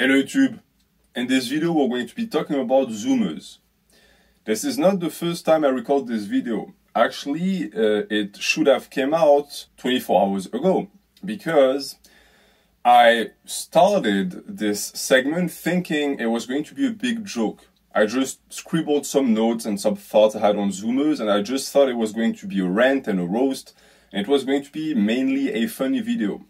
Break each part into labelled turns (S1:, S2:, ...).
S1: Hello YouTube! In this video we're going to be talking about zoomers. This is not the first time I record this video. Actually, uh, it should have came out 24 hours ago because I started this segment thinking it was going to be a big joke. I just scribbled some notes and some thoughts I had on zoomers and I just thought it was going to be a rant and a roast and it was going to be mainly a funny video.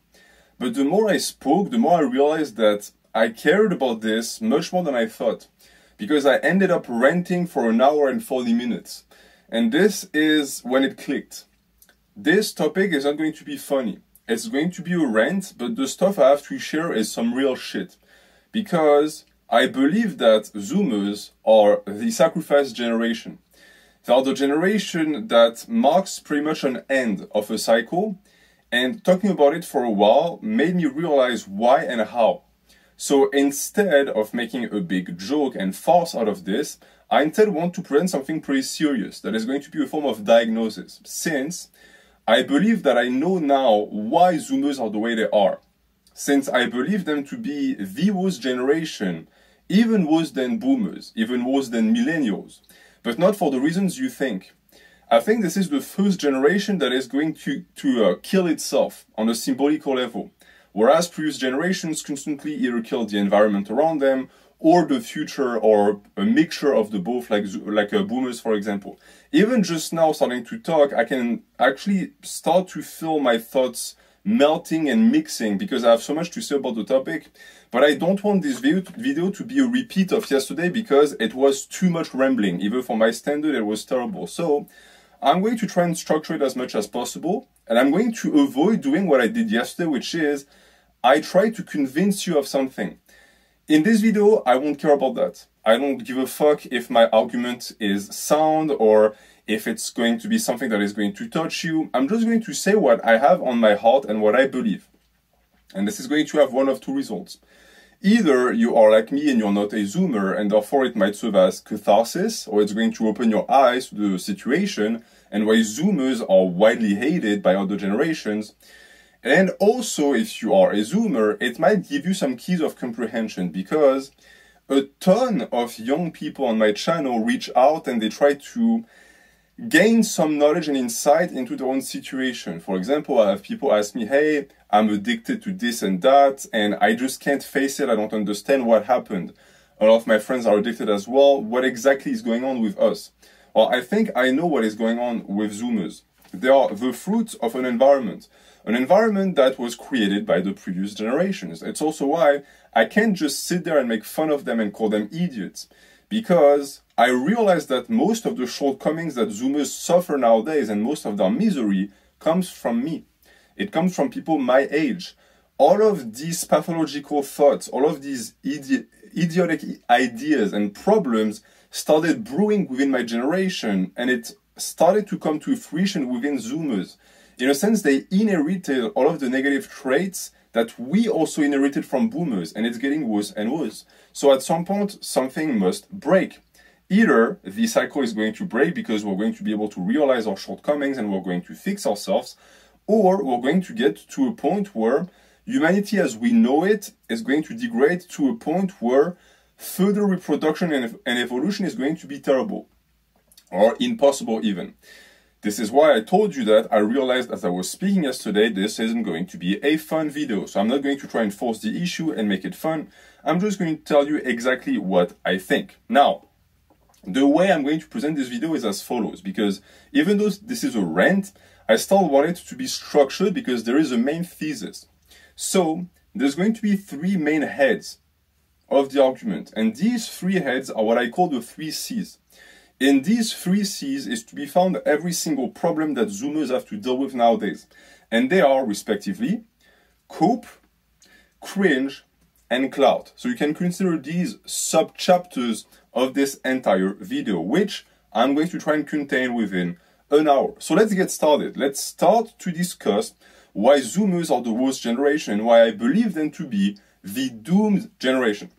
S1: But the more I spoke, the more I realized that I cared about this much more than I thought because I ended up renting for an hour and 40 minutes. And this is when it clicked. This topic is not going to be funny. It's going to be a rant, but the stuff I have to share is some real shit. Because I believe that Zoomers are the sacrifice generation. They are the generation that marks pretty much an end of a cycle, and talking about it for a while made me realize why and how. So instead of making a big joke and farce out of this, I instead want to present something pretty serious that is going to be a form of diagnosis, since I believe that I know now why Zoomers are the way they are. Since I believe them to be the worst generation, even worse than boomers, even worse than millennials, but not for the reasons you think. I think this is the first generation that is going to, to uh, kill itself on a symbolical level whereas previous generations constantly either killed the environment around them or the future or a mixture of the both like like uh, boomers for example. Even just now starting to talk i can actually start to feel my thoughts melting and mixing because i have so much to say about the topic but i don't want this video video to be a repeat of yesterday because it was too much rambling. Even for my standard it was terrible. So i'm going to try and structure it as much as possible and I'm going to avoid doing what I did yesterday, which is I try to convince you of something. In this video, I won't care about that. I don't give a fuck if my argument is sound or if it's going to be something that is going to touch you. I'm just going to say what I have on my heart and what I believe. And this is going to have one of two results. Either you are like me and you're not a zoomer and therefore it might serve as catharsis or it's going to open your eyes to the situation and why zoomers are widely hated by other generations. And also, if you are a zoomer, it might give you some keys of comprehension because a ton of young people on my channel reach out and they try to gain some knowledge and insight into their own situation. For example, I have people ask me, hey, I'm addicted to this and that, and I just can't face it. I don't understand what happened. A lot of my friends are addicted as well. What exactly is going on with us? Well, I think I know what is going on with Zoomers. They are the fruit of an environment, an environment that was created by the previous generations. It's also why I can't just sit there and make fun of them and call them idiots, because I realize that most of the shortcomings that Zoomers suffer nowadays and most of their misery comes from me. It comes from people my age. All of these pathological thoughts, all of these idi idiotic ideas and problems started brewing within my generation and it started to come to fruition within Zoomers. In a sense, they inherited all of the negative traits that we also inherited from boomers, and it's getting worse and worse. So at some point, something must break. Either the cycle is going to break because we're going to be able to realize our shortcomings and we're going to fix ourselves, or we're going to get to a point where humanity as we know it is going to degrade to a point where further reproduction and, and evolution is going to be terrible or impossible even. This is why I told you that I realized as I was speaking yesterday, this isn't going to be a fun video. So I'm not going to try and force the issue and make it fun. I'm just going to tell you exactly what I think. Now, the way I'm going to present this video is as follows, because even though this is a rant, I still want it to be structured because there is a main thesis. So there's going to be three main heads of the argument. And these three heads are what I call the three C's. In these three C's is to be found every single problem that Zoomers have to deal with nowadays. And they are respectively cope, cringe, and clout. So you can consider these sub-chapters of this entire video, which I'm going to try and contain within an hour. So let's get started. Let's start to discuss why Zoomers are the worst generation and why I believe them to be the doomed generation.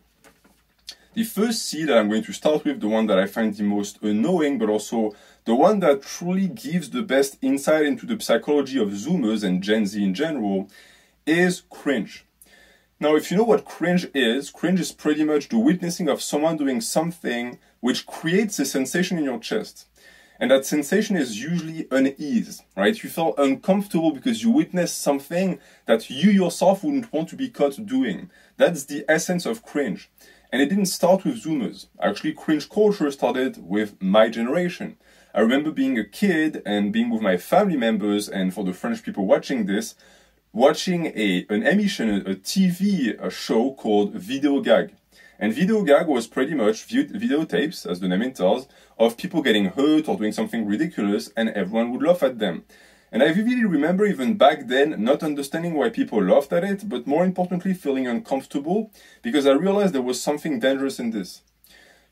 S1: The first C that I'm going to start with, the one that I find the most annoying, but also the one that truly gives the best insight into the psychology of Zoomers and Gen Z in general, is cringe. Now, if you know what cringe is, cringe is pretty much the witnessing of someone doing something which creates a sensation in your chest. And that sensation is usually unease, right? You feel uncomfortable because you witnessed something that you yourself wouldn't want to be caught doing. That's the essence of cringe. And it didn't start with Zoomers. Actually, cringe culture started with my generation. I remember being a kid and being with my family members, and for the French people watching this, watching a, an emission, a TV a show called Video Gag. And Video Gag was pretty much videotapes, as the name entails, of people getting hurt or doing something ridiculous, and everyone would laugh at them. And I vividly remember even back then not understanding why people laughed at it, but more importantly feeling uncomfortable because I realized there was something dangerous in this.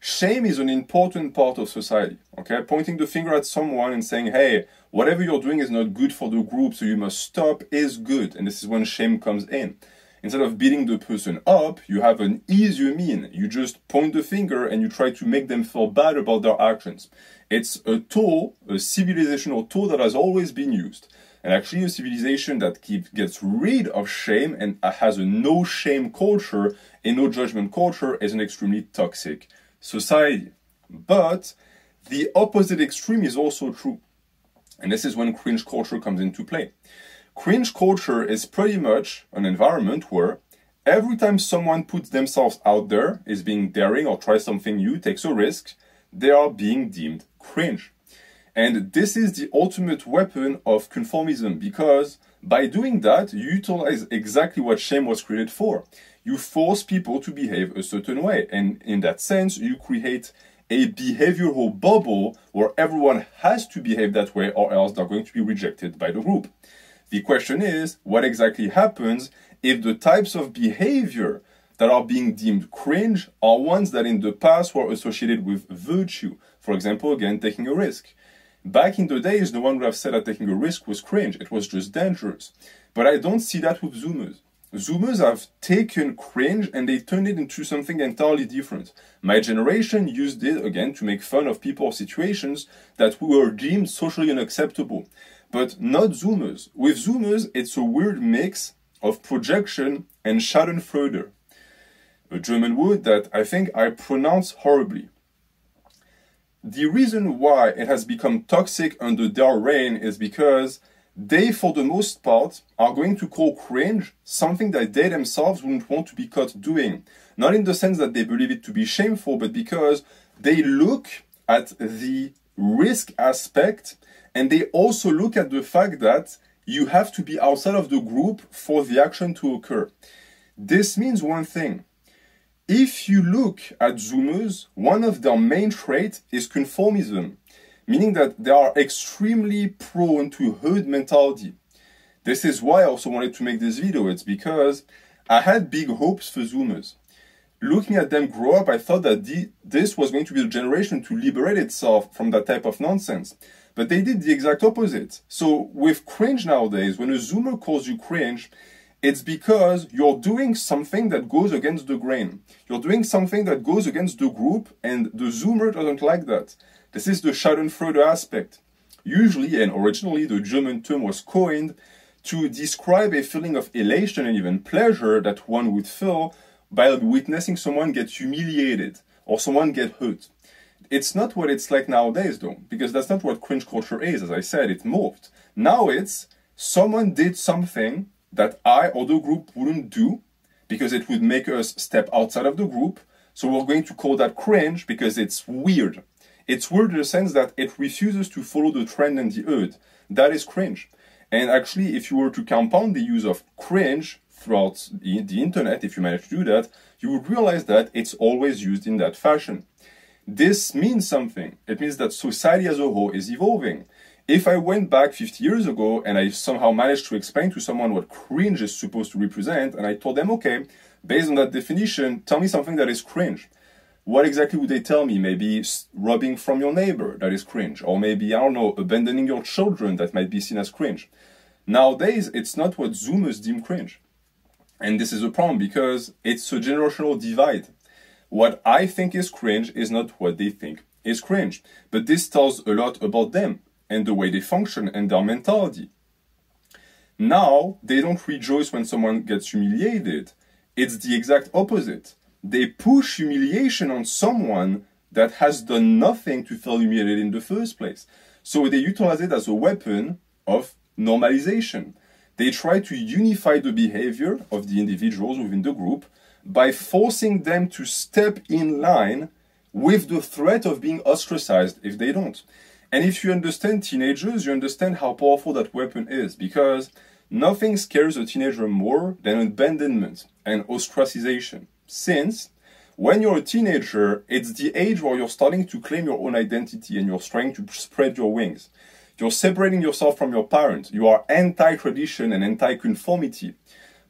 S1: Shame is an important part of society. Okay, pointing the finger at someone and saying, "Hey, whatever you're doing is not good for the group, so you must stop," is good, and this is when shame comes in. Instead of beating the person up, you have an easier mean. You just point the finger and you try to make them feel bad about their actions. It's a tool, a civilizational tool that has always been used. And actually, a civilization that keep, gets rid of shame and has a no shame culture, a no judgment culture, is an extremely toxic society. But the opposite extreme is also true. And this is when cringe culture comes into play. Cringe culture is pretty much an environment where every time someone puts themselves out there, is being daring or tries something new, takes a risk, they are being deemed cringe. And this is the ultimate weapon of conformism because by doing that, you utilize exactly what shame was created for you force people to behave a certain way. And in that sense, you create a behavioral bubble where everyone has to behave that way or else they're going to be rejected by the group. The question is, what exactly happens if the types of behavior that are being deemed cringe are ones that in the past were associated with virtue? For example, again, taking a risk. Back in the days, no one would have said that taking a risk was cringe. It was just dangerous. But I don't see that with Zoomers. Zoomers have taken cringe and they turned it into something entirely different. My generation used it again to make fun of people or situations that were deemed socially unacceptable. But not Zoomers. With Zoomers, it's a weird mix of projection and Schadenfreude, a German word that I think I pronounce horribly. The reason why it has become toxic under their reign is because they, for the most part, are going to call cringe something that they themselves wouldn't want to be caught doing. Not in the sense that they believe it to be shameful, but because they look at the risk aspect and they also look at the fact that you have to be outside of the group for the action to occur. This means one thing. If you look at Zoomers, one of their main traits is conformism meaning that they are extremely prone to herd mentality. This is why I also wanted to make this video. It's because I had big hopes for Zoomers. Looking at them grow up, I thought that the, this was going to be a generation to liberate itself from that type of nonsense. But they did the exact opposite. So with cringe nowadays, when a Zoomer calls you cringe, it's because you're doing something that goes against the grain. You're doing something that goes against the group, and the Zoomer doesn't like that. This is the Schadenfreude aspect. Usually and originally the German term was coined to describe a feeling of elation and even pleasure that one would feel by witnessing someone get humiliated or someone get hurt. It's not what it's like nowadays though, because that's not what cringe culture is. As I said, it morphed. Now it's someone did something that I or the group wouldn't do because it would make us step outside of the group. So we're going to call that cringe because it's weird. It's weird in the sense that it refuses to follow the trend and the herd. That is cringe. And actually, if you were to compound the use of cringe throughout the, the internet, if you manage to do that, you would realize that it's always used in that fashion. This means something. It means that society as a whole is evolving. If I went back 50 years ago and I somehow managed to explain to someone what cringe is supposed to represent, and I told them, okay, based on that definition, tell me something that is cringe what exactly would they tell me? Maybe robbing from your neighbor, that is cringe. Or maybe, I don't know, abandoning your children, that might be seen as cringe. Nowadays, it's not what Zoomers deem cringe. And this is a problem because it's a generational divide. What I think is cringe is not what they think is cringe. But this tells a lot about them and the way they function and their mentality. Now, they don't rejoice when someone gets humiliated it's the exact opposite. They push humiliation on someone that has done nothing to feel humiliated in the first place. So they utilize it as a weapon of normalization. They try to unify the behavior of the individuals within the group by forcing them to step in line with the threat of being ostracized if they don't. And if you understand teenagers, you understand how powerful that weapon is because nothing scares a teenager more than abandonment and ostracization. Since when you're a teenager, it's the age where you're starting to claim your own identity and you're trying to spread your wings. You're separating yourself from your parents. You are anti tradition and anti conformity,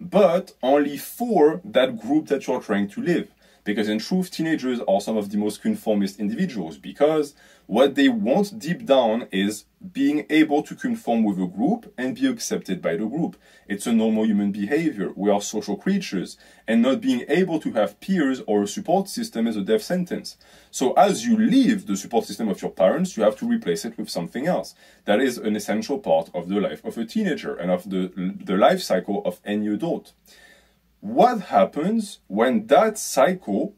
S1: but only for that group that you're trying to live. Because in truth, teenagers are some of the most conformist individuals because what they want deep down is being able to conform with a group and be accepted by the group. It's a normal human behavior. We are social creatures, and not being able to have peers or a support system is a death sentence. So, as you leave the support system of your parents, you have to replace it with something else. That is an essential part of the life of a teenager and of the, the life cycle of any adult. What happens when that cycle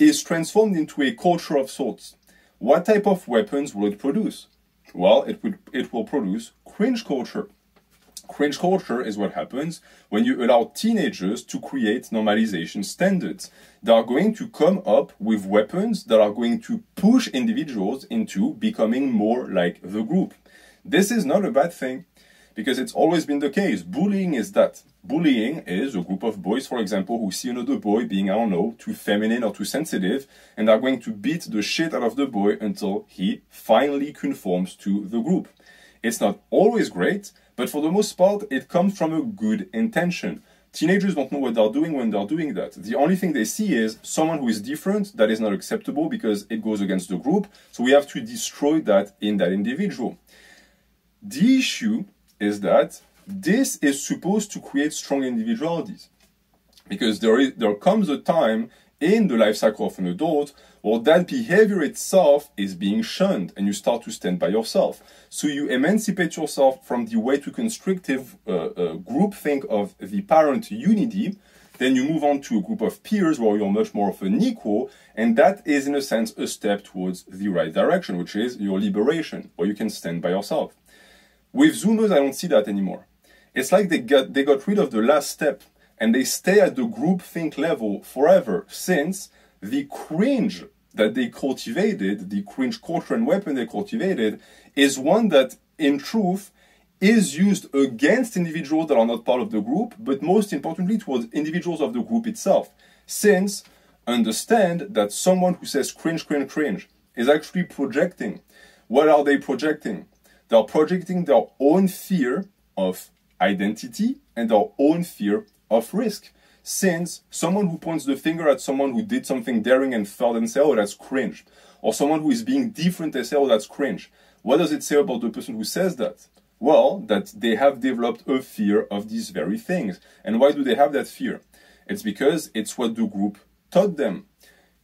S1: is transformed into a culture of sorts? What type of weapons will it produce? Well, it, would, it will produce cringe culture. Cringe culture is what happens when you allow teenagers to create normalization standards. They are going to come up with weapons that are going to push individuals into becoming more like the group. This is not a bad thing because it's always been the case. Bullying is that. Bullying is a group of boys, for example, who see another boy being, I don't know, too feminine or too sensitive, and are going to beat the shit out of the boy until he finally conforms to the group. It's not always great, but for the most part, it comes from a good intention. Teenagers don't know what they're doing when they're doing that. The only thing they see is someone who is different, that is not acceptable because it goes against the group, so we have to destroy that in that individual. The issue is that this is supposed to create strong individualities. Because there, is, there comes a time in the life cycle of an adult where that behavior itself is being shunned and you start to stand by yourself. So you emancipate yourself from the way too constrictive uh, uh, group think of the parent unity. Then you move on to a group of peers where you're much more of an equal, and that is, in a sense, a step towards the right direction, which is your liberation, where you can stand by yourself. With Zoomers, I don't see that anymore. It's like they got, they got rid of the last step and they stay at the group think level forever since the cringe that they cultivated, the cringe culture and weapon they cultivated, is one that in truth is used against individuals that are not part of the group, but most importantly towards individuals of the group itself. Since understand that someone who says cringe, cringe, cringe is actually projecting. What are they projecting? They're projecting their own fear of identity and our own fear of risk. Since someone who points the finger at someone who did something daring and failed and say, oh, that's cringe, or someone who is being different and say, oh, that's cringe, what does it say about the person who says that? Well, that they have developed a fear of these very things. And why do they have that fear? It's because it's what the group taught them.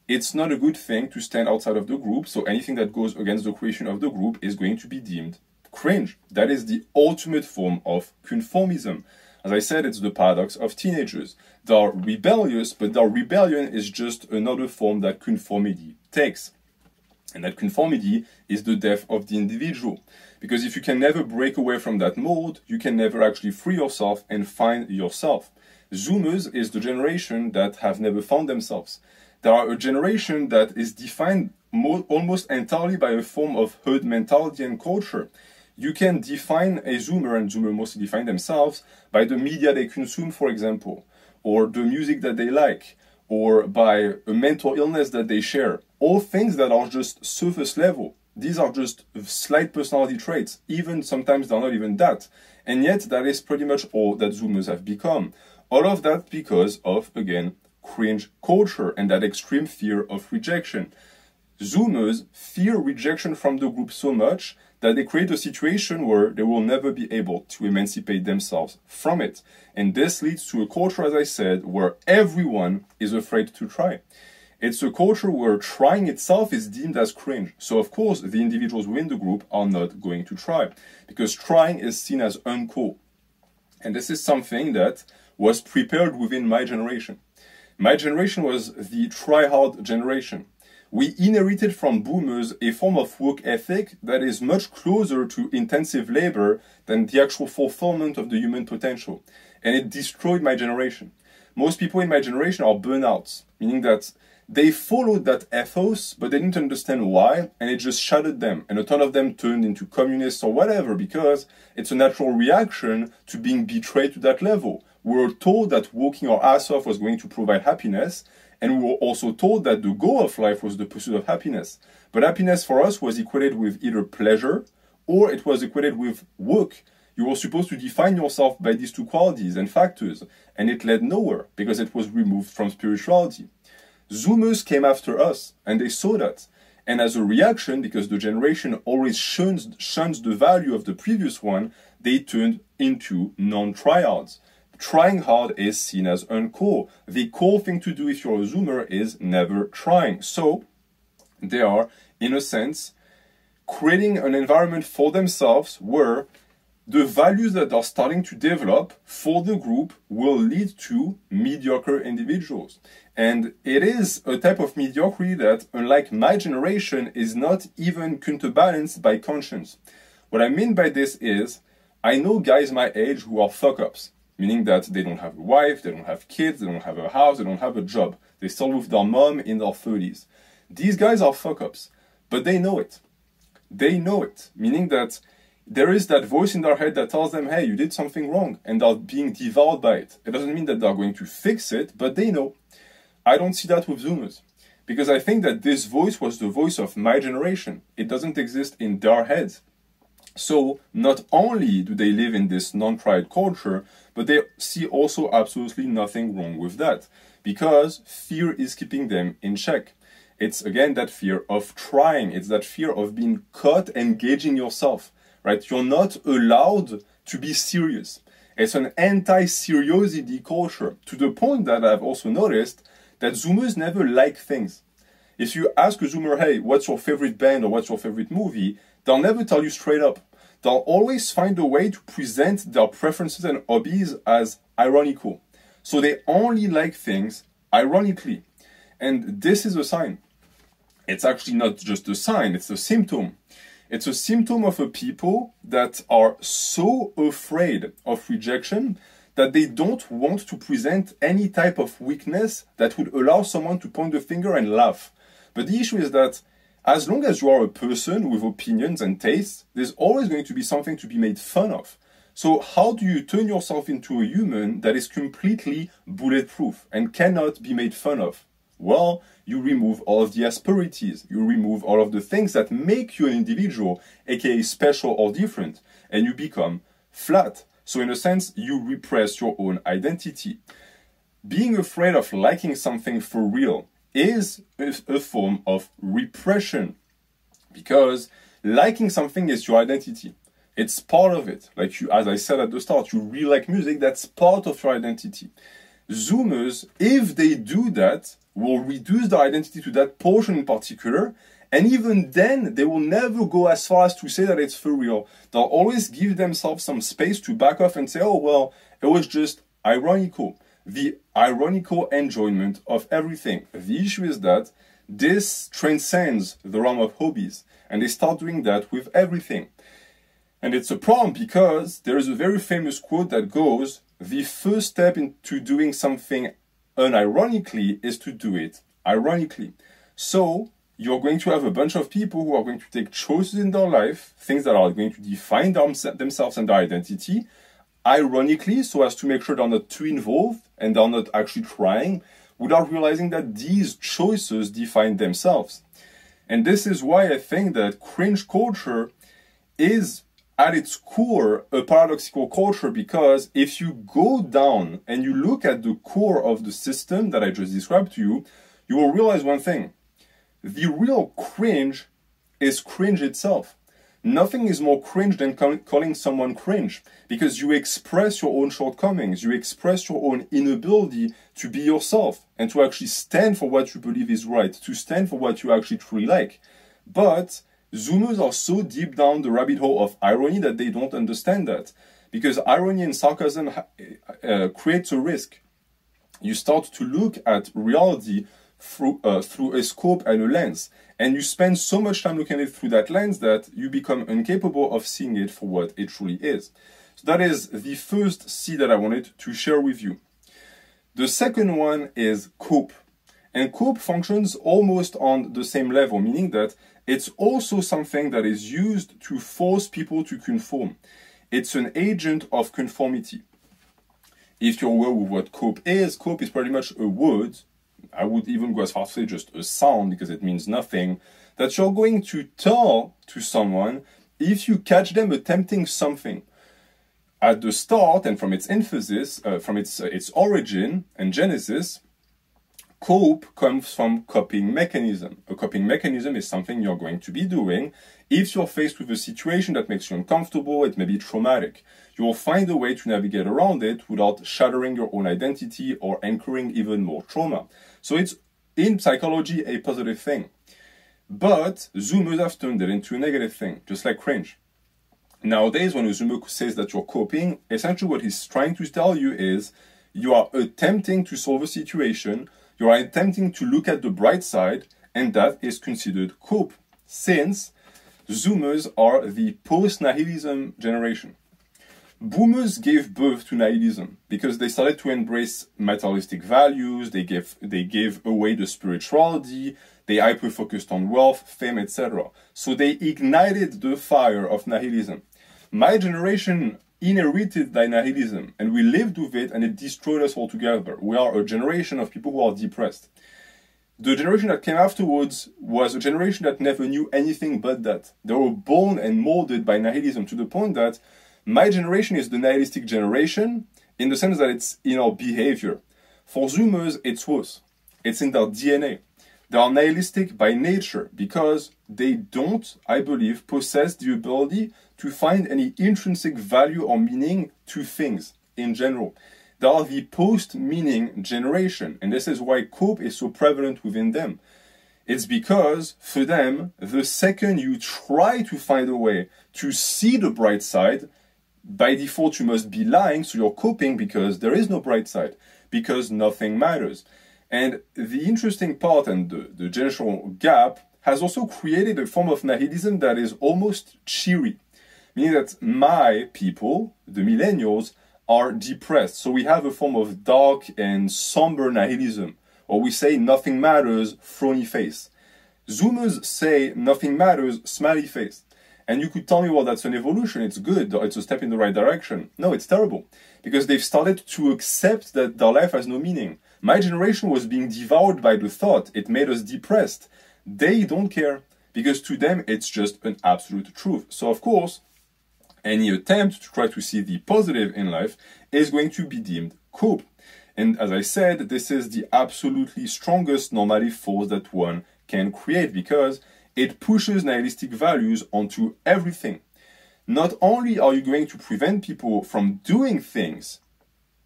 S1: It's not a good thing to stand outside of the group, so anything that goes against the creation of the group is going to be deemed cringe. That is the ultimate form of conformism. As I said, it's the paradox of teenagers. They are rebellious, but their rebellion is just another form that conformity takes. And that conformity is the death of the individual. Because if you can never break away from that mold, you can never actually free yourself and find yourself. Zoomers is the generation that have never found themselves. They are a generation that is defined almost entirely by a form of herd mentality and culture you can define a Zoomer, and Zoomer mostly define themselves by the media they consume, for example, or the music that they like, or by a mental illness that they share. All things that are just surface level. These are just slight personality traits. Even sometimes they're not even that. And yet, that is pretty much all that Zoomers have become. All of that because of, again, cringe culture and that extreme fear of rejection. Zoomers fear rejection from the group so much that they create a situation where they will never be able to emancipate themselves from it. And this leads to a culture, as I said, where everyone is afraid to try. It's a culture where trying itself is deemed as cringe. So, of course, the individuals within the group are not going to try because trying is seen as uncool. And this is something that was prepared within my generation. My generation was the try-hard generation. We inherited from boomers a form of work ethic that is much closer to intensive labor than the actual fulfillment of the human potential. And it destroyed my generation. Most people in my generation are burnouts, meaning that they followed that ethos, but they didn't understand why, and it just shattered them. And a ton of them turned into communists or whatever because it's a natural reaction to being betrayed to that level. We were told that working our ass off was going to provide happiness, and we were also told that the goal of life was the pursuit of happiness. But happiness for us was equated with either pleasure or it was equated with work. You were supposed to define yourself by these two qualities and factors, and it led nowhere because it was removed from spirituality. Zoomers came after us, and they saw that. And as a reaction, because the generation always shuns, shuns the value of the previous one, they turned into non-tryhards. Trying hard is seen as uncool. The cool thing to do if you're a Zoomer is never trying. So, they are, in a sense, creating an environment for themselves where the values that are starting to develop for the group will lead to mediocre individuals. And it is a type of mediocrity that, unlike my generation, is not even counterbalanced by conscience. What I mean by this is, I know guys my age who are fuck ups, meaning that they don't have a wife, they don't have kids, they don't have a house, they don't have a job. They still with their mom in their 30s. These guys are fuck ups, but they know it. They know it, meaning that there is that voice in their head that tells them, hey, you did something wrong, and they're being devoured by it. It doesn't mean that they're going to fix it, but they know. I don't see that with Zoomers. Because I think that this voice was the voice of my generation. It doesn't exist in their heads. So not only do they live in this non-tried culture, but they see also absolutely nothing wrong with that. Because fear is keeping them in check. It's again that fear of trying. It's that fear of being caught engaging yourself right? You're not allowed to be serious. It's an anti-seriosity culture to the point that I've also noticed that Zoomers never like things. If you ask a Zoomer, hey, what's your favorite band or what's your favorite movie, they'll never tell you straight up. They'll always find a way to present their preferences and hobbies as ironical. So they only like things ironically. And this is a sign. It's actually not just a sign, it's a symptom. It's a symptom of a people that are so afraid of rejection that they don't want to present any type of weakness that would allow someone to point the finger and laugh. But the issue is that as long as you are a person with opinions and tastes, there's always going to be something to be made fun of. So how do you turn yourself into a human that is completely bulletproof and cannot be made fun of? Well, you remove all of the asperities, you remove all of the things that make you an individual, aka special or different, and you become flat. So, in a sense, you repress your own identity. Being afraid of liking something for real is a form of repression because liking something is your identity. It's part of it. Like you, as I said at the start, you really like music, that's part of your identity. Zoomers, if they do that, will reduce their identity to that portion in particular. And even then, they will never go as far as to say that it's for real. They'll always give themselves some space to back off and say, oh, well, it was just ironical. The ironical enjoyment of everything. The issue is that this transcends the realm of hobbies, and they start doing that with everything. And it's a problem because there is a very famous quote that goes, the first step into doing something unironically is to do it ironically. So you're going to have a bunch of people who are going to take choices in their life, things that are going to define them, themselves and their identity, ironically, so as to make sure they're not too involved and they're not actually trying, without realizing that these choices define themselves. And this is why I think that cringe culture is at its core a paradoxical culture because if you go down and you look at the core of the system that I just described to you, you will realize one thing. The real cringe is cringe itself. Nothing is more cringe than calling someone cringe because you express your own shortcomings, you express your own inability to be yourself and to actually stand for what you believe is right, to stand for what you actually truly like. But Zoomers are so deep down the rabbit hole of irony that they don't understand that. Because irony and sarcasm uh, creates a risk. you start to look at reality through, uh, through a scope and a lens. And you spend so much time looking at it through that lens that you become incapable of seeing it for what it truly is. So that is the first C that I wanted to share with you. The second one is cope. And cope functions almost on the same level, meaning that it's also something that is used to force people to conform. It's an agent of conformity. If you're aware with what cope is, cope is pretty much a word I would even go as far as to say just a sound because it means nothing, that you're going to tell to someone if you catch them attempting something. At the start and from its emphasis, uh, from its, uh, its origin and genesis, cope comes from coping mechanism. A coping mechanism is something you're going to be doing if you're faced with a situation that makes you uncomfortable, it may be traumatic. You will find a way to navigate around it without shattering your own identity or incurring even more trauma. So it's in psychology a positive thing. But Zoomers have turned it into a negative thing, just like cringe. Nowadays, when a Zoomer says that you're coping, essentially what he's trying to tell you is you are attempting to solve a situation, you are attempting to look at the bright side, and that is considered cope, since Zoomers are the post-nihilism generation. Boomers gave birth to nihilism because they started to embrace materialistic values, they gave, they gave away the spirituality, they hyper focused on wealth, fame, etc. So they ignited the fire of nihilism. My generation inherited that nihilism and we lived with it and it destroyed us altogether. We are a generation of people who are depressed. The generation that came afterwards was a generation that never knew anything but that. They were born and molded by nihilism to the point that my generation is the nihilistic generation in the sense that it's in our behavior. For Zoomers, it's worse. It's in their DNA. They are nihilistic by nature because they don't, I believe, possess the ability to find any intrinsic value or meaning to things in general. They are the post-meaning generation, and this is why cope is so prevalent within them. It's because for them, the second you try to find a way to see the bright side, by default you must be lying, so you're coping because there is no bright side, because nothing matters. And the interesting part and the, the general gap has also created a form of nihilism that is almost cheery, meaning that my people, the millennials, are depressed. So we have a form of dark and somber nihilism, or we say nothing matters, frowny face. Zoomers say nothing matters, smiley face. And you could tell me, well, that's an evolution, it's good, it's a step in the right direction. No, it's terrible. Because they've started to accept that their life has no meaning. My generation was being devoured by the thought, it made us depressed. They don't care, because to them it's just an absolute truth. So, of course, any attempt to try to see the positive in life is going to be deemed cope. And as I said, this is the absolutely strongest normative force that one can create because it pushes nihilistic values onto everything. Not only are you going to prevent people from doing things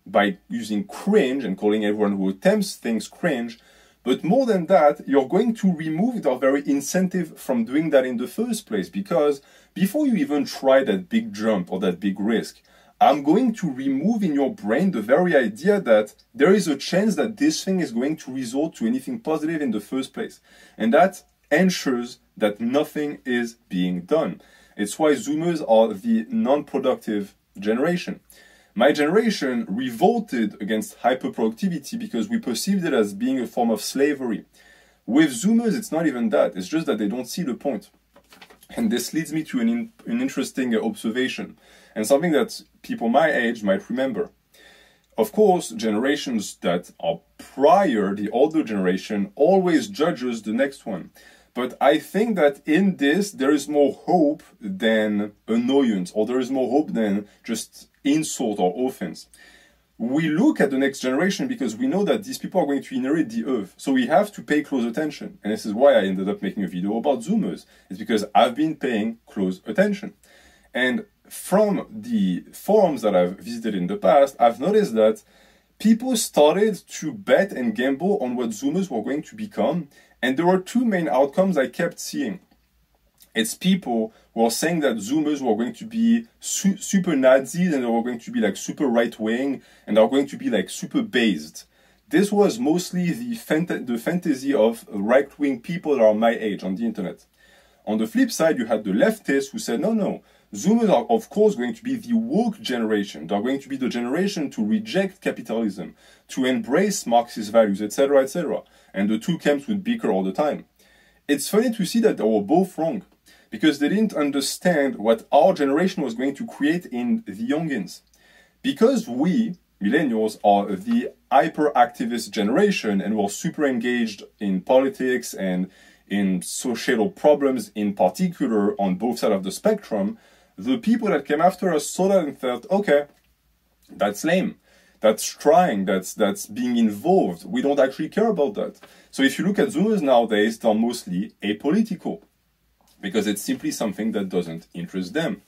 S1: by using cringe and calling everyone who attempts things cringe, but more than that, you're going to remove the very incentive from doing that in the first place because before you even try that big jump or that big risk, I'm going to remove in your brain the very idea that there is a chance that this thing is going to result to anything positive in the first place. And that ensures that nothing is being done. It's why Zoomers are the non-productive generation. My generation revolted against hyperproductivity because we perceived it as being a form of slavery. With Zoomers, it's not even that. It's just that they don't see the point. And this leads me to an, in, an interesting uh, observation and something that people my age might remember. Of course, generations that are prior, the older generation, always judges the next one. But I think that in this, there is more hope than annoyance, or there is more hope than just insult or offense. We look at the next generation because we know that these people are going to inherit the earth. So we have to pay close attention. And this is why I ended up making a video about Zoomers. It's because I've been paying close attention. And from the forums that I've visited in the past, I've noticed that people started to bet and gamble on what Zoomers were going to become and there were two main outcomes I kept seeing. It's people who are saying that Zoomers were going to be su super Nazis and they were going to be like super right wing and they are going to be like super based. this was mostly the, fant- the fantasy of right wing people that are my age on the internet. On the flip side, you had the leftists who said, no, no, Zoomers are, of course, going to be the woke generation. They're going to be the generation to reject capitalism, to embrace Marxist values, etc., etc. And the two camps would bicker all the time. It's funny to see that they were both wrong because they didn't understand what our generation was going to create in the youngins. Because we, millennials, are the hyperactivist generation and we're super engaged in politics and in societal problems in particular on both sides of the spectrum, the people that came after us saw that and thought, okay, that's lame. That's trying, that's that's being involved. We don't actually care about that. So if you look at Zoomers nowadays, they're mostly apolitical because it's simply something that doesn't interest them.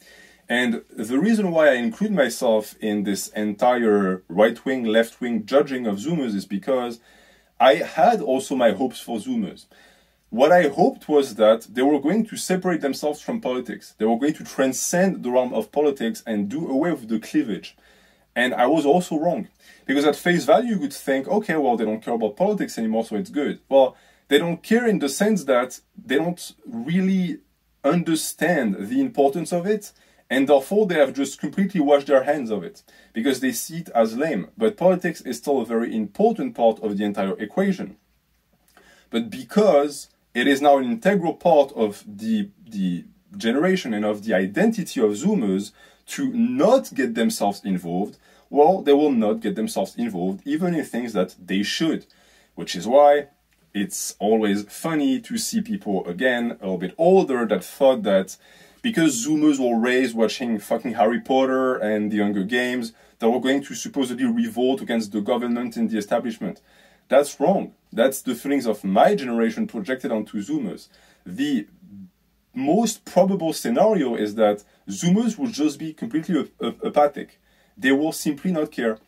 S1: And the reason why I include myself in this entire right wing, left wing judging of Zoomers is because I had also my hopes for Zoomers. What I hoped was that they were going to separate themselves from politics. They were going to transcend the realm of politics and do away with the cleavage. And I was also wrong. Because at face value, you could think, okay, well, they don't care about politics anymore, so it's good. Well, they don't care in the sense that they don't really understand the importance of it and therefore they have just completely washed their hands of it because they see it as lame. But politics is still a very important part of the entire equation. But because it is now an integral part of the, the generation and of the identity of Zoomers to not get themselves involved, well, they will not get themselves involved even in things that they should. Which is why it's always funny to see people again a little bit older that thought that because Zoomers were raised watching fucking Harry Potter and the Hunger Games, they were going to supposedly revolt against the government and the establishment. That's wrong. That's the feelings of my generation projected onto Zoomers. The most probable scenario is that Zoomers will just be completely apathic. They will simply not care.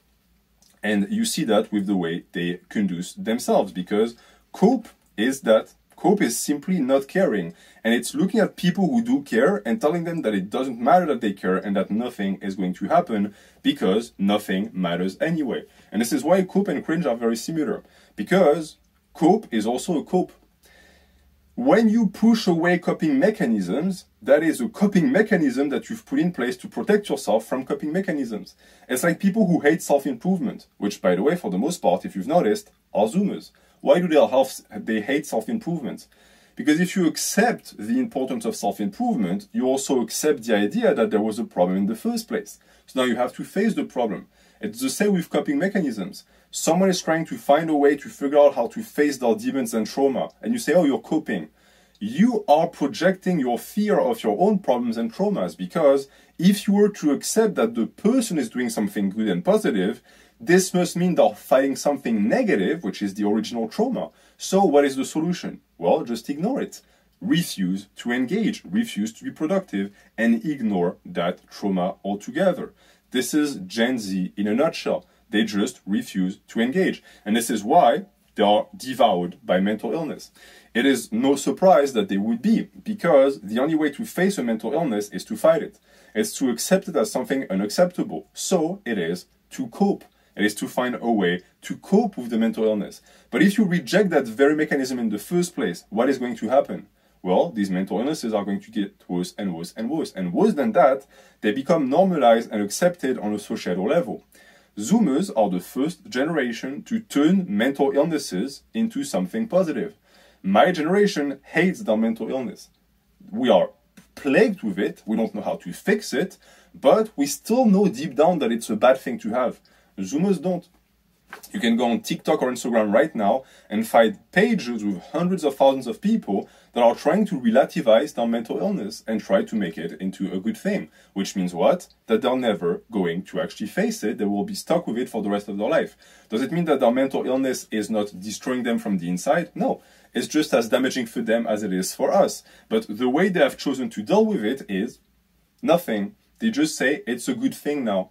S1: And you see that with the way they conduce themselves because cope is that Cope is simply not caring, and it's looking at people who do care and telling them that it doesn't matter that they care and that nothing is going to happen because nothing matters anyway. And this is why Cope and Cringe are very similar, because Cope is also a cope. When you push away coping mechanisms, that is a coping mechanism that you've put in place to protect yourself from coping mechanisms. It's like people who hate self improvement, which, by the way, for the most part, if you've noticed, are Zoomers. Why do they have they hate self-improvement? Because if you accept the importance of self-improvement, you also accept the idea that there was a problem in the first place. So now you have to face the problem. It's the same with coping mechanisms. Someone is trying to find a way to figure out how to face their demons and trauma, and you say, oh, you're coping. You are projecting your fear of your own problems and traumas because if you were to accept that the person is doing something good and positive, this must mean they're fighting something negative, which is the original trauma. So, what is the solution? Well, just ignore it. Refuse to engage, refuse to be productive, and ignore that trauma altogether. This is Gen Z in a nutshell. They just refuse to engage. And this is why they are devoured by mental illness. It is no surprise that they would be, because the only way to face a mental illness is to fight it. It's to accept it as something unacceptable. So it is to cope. It is to find a way to cope with the mental illness. But if you reject that very mechanism in the first place, what is going to happen? Well, these mental illnesses are going to get worse and worse and worse. And worse than that, they become normalized and accepted on a societal level. Zoomers are the first generation to turn mental illnesses into something positive. My generation hates their mental illness. We are plagued with it, we don't know how to fix it, but we still know deep down that it's a bad thing to have. Zoomers don't. You can go on TikTok or Instagram right now and find pages with hundreds of thousands of people that are trying to relativize their mental illness and try to make it into a good thing. Which means what? That they're never going to actually face it. They will be stuck with it for the rest of their life. Does it mean that their mental illness is not destroying them from the inside? No. It's just as damaging for them as it is for us. But the way they have chosen to deal with it is nothing. They just say it's a good thing now.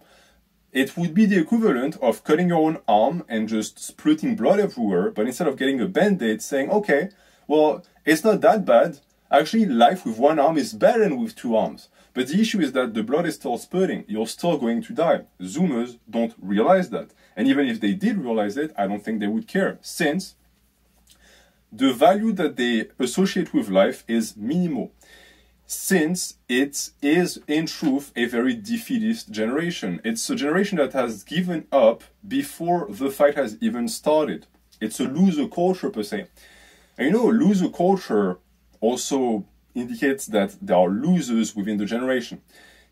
S1: It would be the equivalent of cutting your own arm and just spluting blood everywhere, but instead of getting a band-aid saying, okay, well, it's not that bad. Actually, life with one arm is better than with two arms. But the issue is that the blood is still spurting. You're still going to die. Zoomers don't realize that. And even if they did realize it, I don't think they would care, since the value that they associate with life is minimal since it is in truth a very defeatist generation. It's a generation that has given up before the fight has even started. It's a loser culture per se. And you know, loser culture also indicates that there are losers within the generation.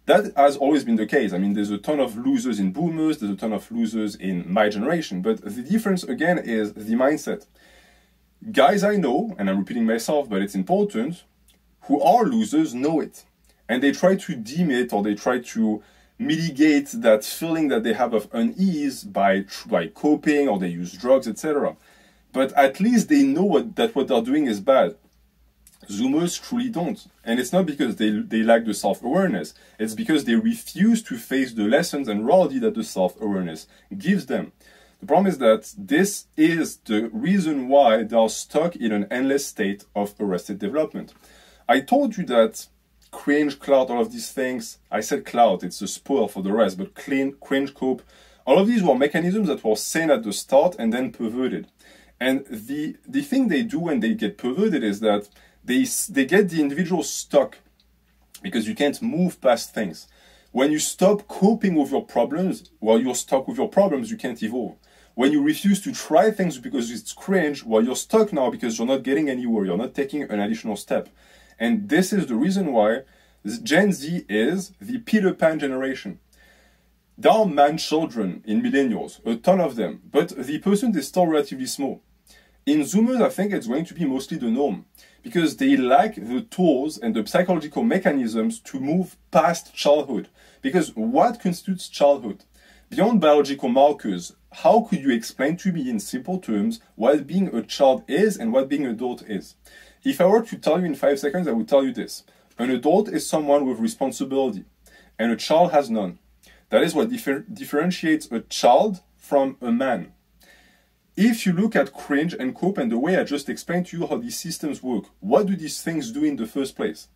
S1: That has always been the case. I mean, there's a ton of losers in boomers, there's a ton of losers in my generation, but the difference again is the mindset. Guys I know, and I'm repeating myself, but it's important, who are losers know it. And they try to deem it or they try to mitigate that feeling that they have of unease by, by coping or they use drugs, etc. But at least they know what, that what they're doing is bad. Zoomers truly don't. And it's not because they, they lack the self awareness, it's because they refuse to face the lessons and reality that the self awareness gives them. The problem is that this is the reason why they are stuck in an endless state of arrested development. I told you that cringe, clout, all of these things. I said clout, it's a spoil for the rest, but clean, cringe, cope. All of these were mechanisms that were seen at the start and then perverted. And the, the thing they do when they get perverted is that they, they get the individual stuck because you can't move past things. When you stop coping with your problems, while you're stuck with your problems, you can't evolve. When you refuse to try things because it's cringe, while you're stuck now because you're not getting anywhere, you're not taking an additional step. And this is the reason why Gen Z is the Peter Pan generation. There are man children in millennials, a ton of them, but the percent is still relatively small. In Zoomers, I think it's going to be mostly the norm because they lack the tools and the psychological mechanisms to move past childhood. Because what constitutes childhood? Beyond biological markers, how could you explain to me in simple terms what being a child is and what being an adult is? If I were to tell you in five seconds, I would tell you this. An adult is someone with responsibility, and a child has none. That is what differ differentiates a child from a man. If you look at cringe and cope and the way I just explained to you how these systems work, what do these things do in the first place?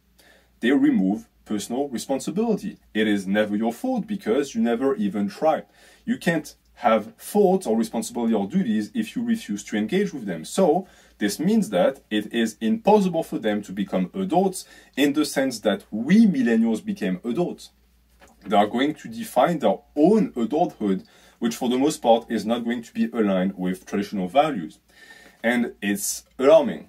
S1: They remove personal responsibility. It is never your fault because you never even try. You can't have faults or responsibility or duties if you refuse to engage with them. So this means that it is impossible for them to become adults in the sense that we millennials became adults. They are going to define their own adulthood, which for the most part is not going to be aligned with traditional values. And it's alarming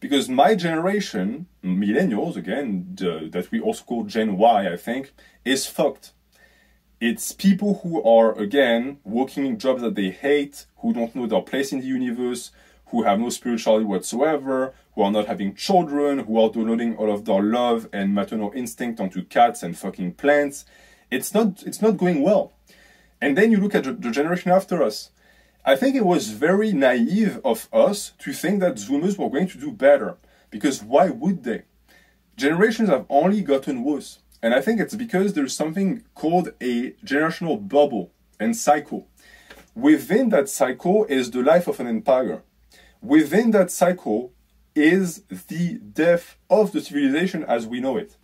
S1: because my generation, millennials again, the, that we also call Gen Y, I think, is fucked. It's people who are, again, working in jobs that they hate, who don't know their place in the universe, who have no spirituality whatsoever, who are not having children, who are downloading all of their love and maternal instinct onto cats and fucking plants. It's not, it's not going well. And then you look at the generation after us. I think it was very naive of us to think that Zoomers were going to do better. Because why would they? Generations have only gotten worse. And I think it's because there's something called a generational bubble and cycle. Within that cycle is the life of an empire within that cycle is the death of the civilization as we know it.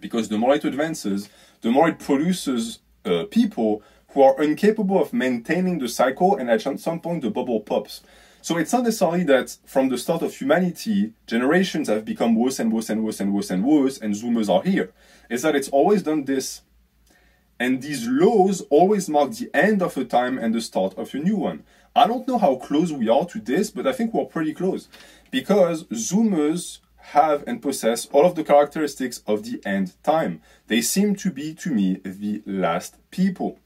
S1: Because the more it advances, the more it produces uh, people who are incapable of maintaining the cycle, and at some point the bubble pops. So it's not necessarily that from the start of humanity, generations have become worse and worse and worse and worse and worse, and Zoomers are here. It's that it's always done this. And these lows always mark the end of a time and the start of a new one. I don't know how close we are to this, but I think we're pretty close because Zoomers have and possess all of the characteristics of the end time. They seem to be, to me, the last people.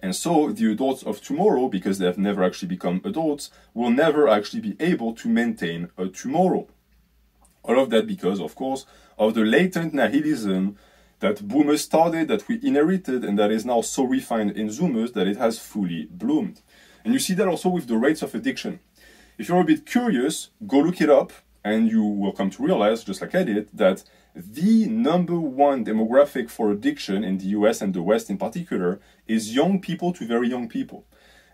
S1: And so the adults of tomorrow, because they have never actually become adults, will never actually be able to maintain a tomorrow. All of that because, of course, of the latent nihilism that boomers started, that we inherited, and that is now so refined in Zoomers that it has fully bloomed. And you see that also with the rates of addiction. If you're a bit curious, go look it up and you will come to realize, just like I did, that the number one demographic for addiction in the US and the West in particular is young people to very young people.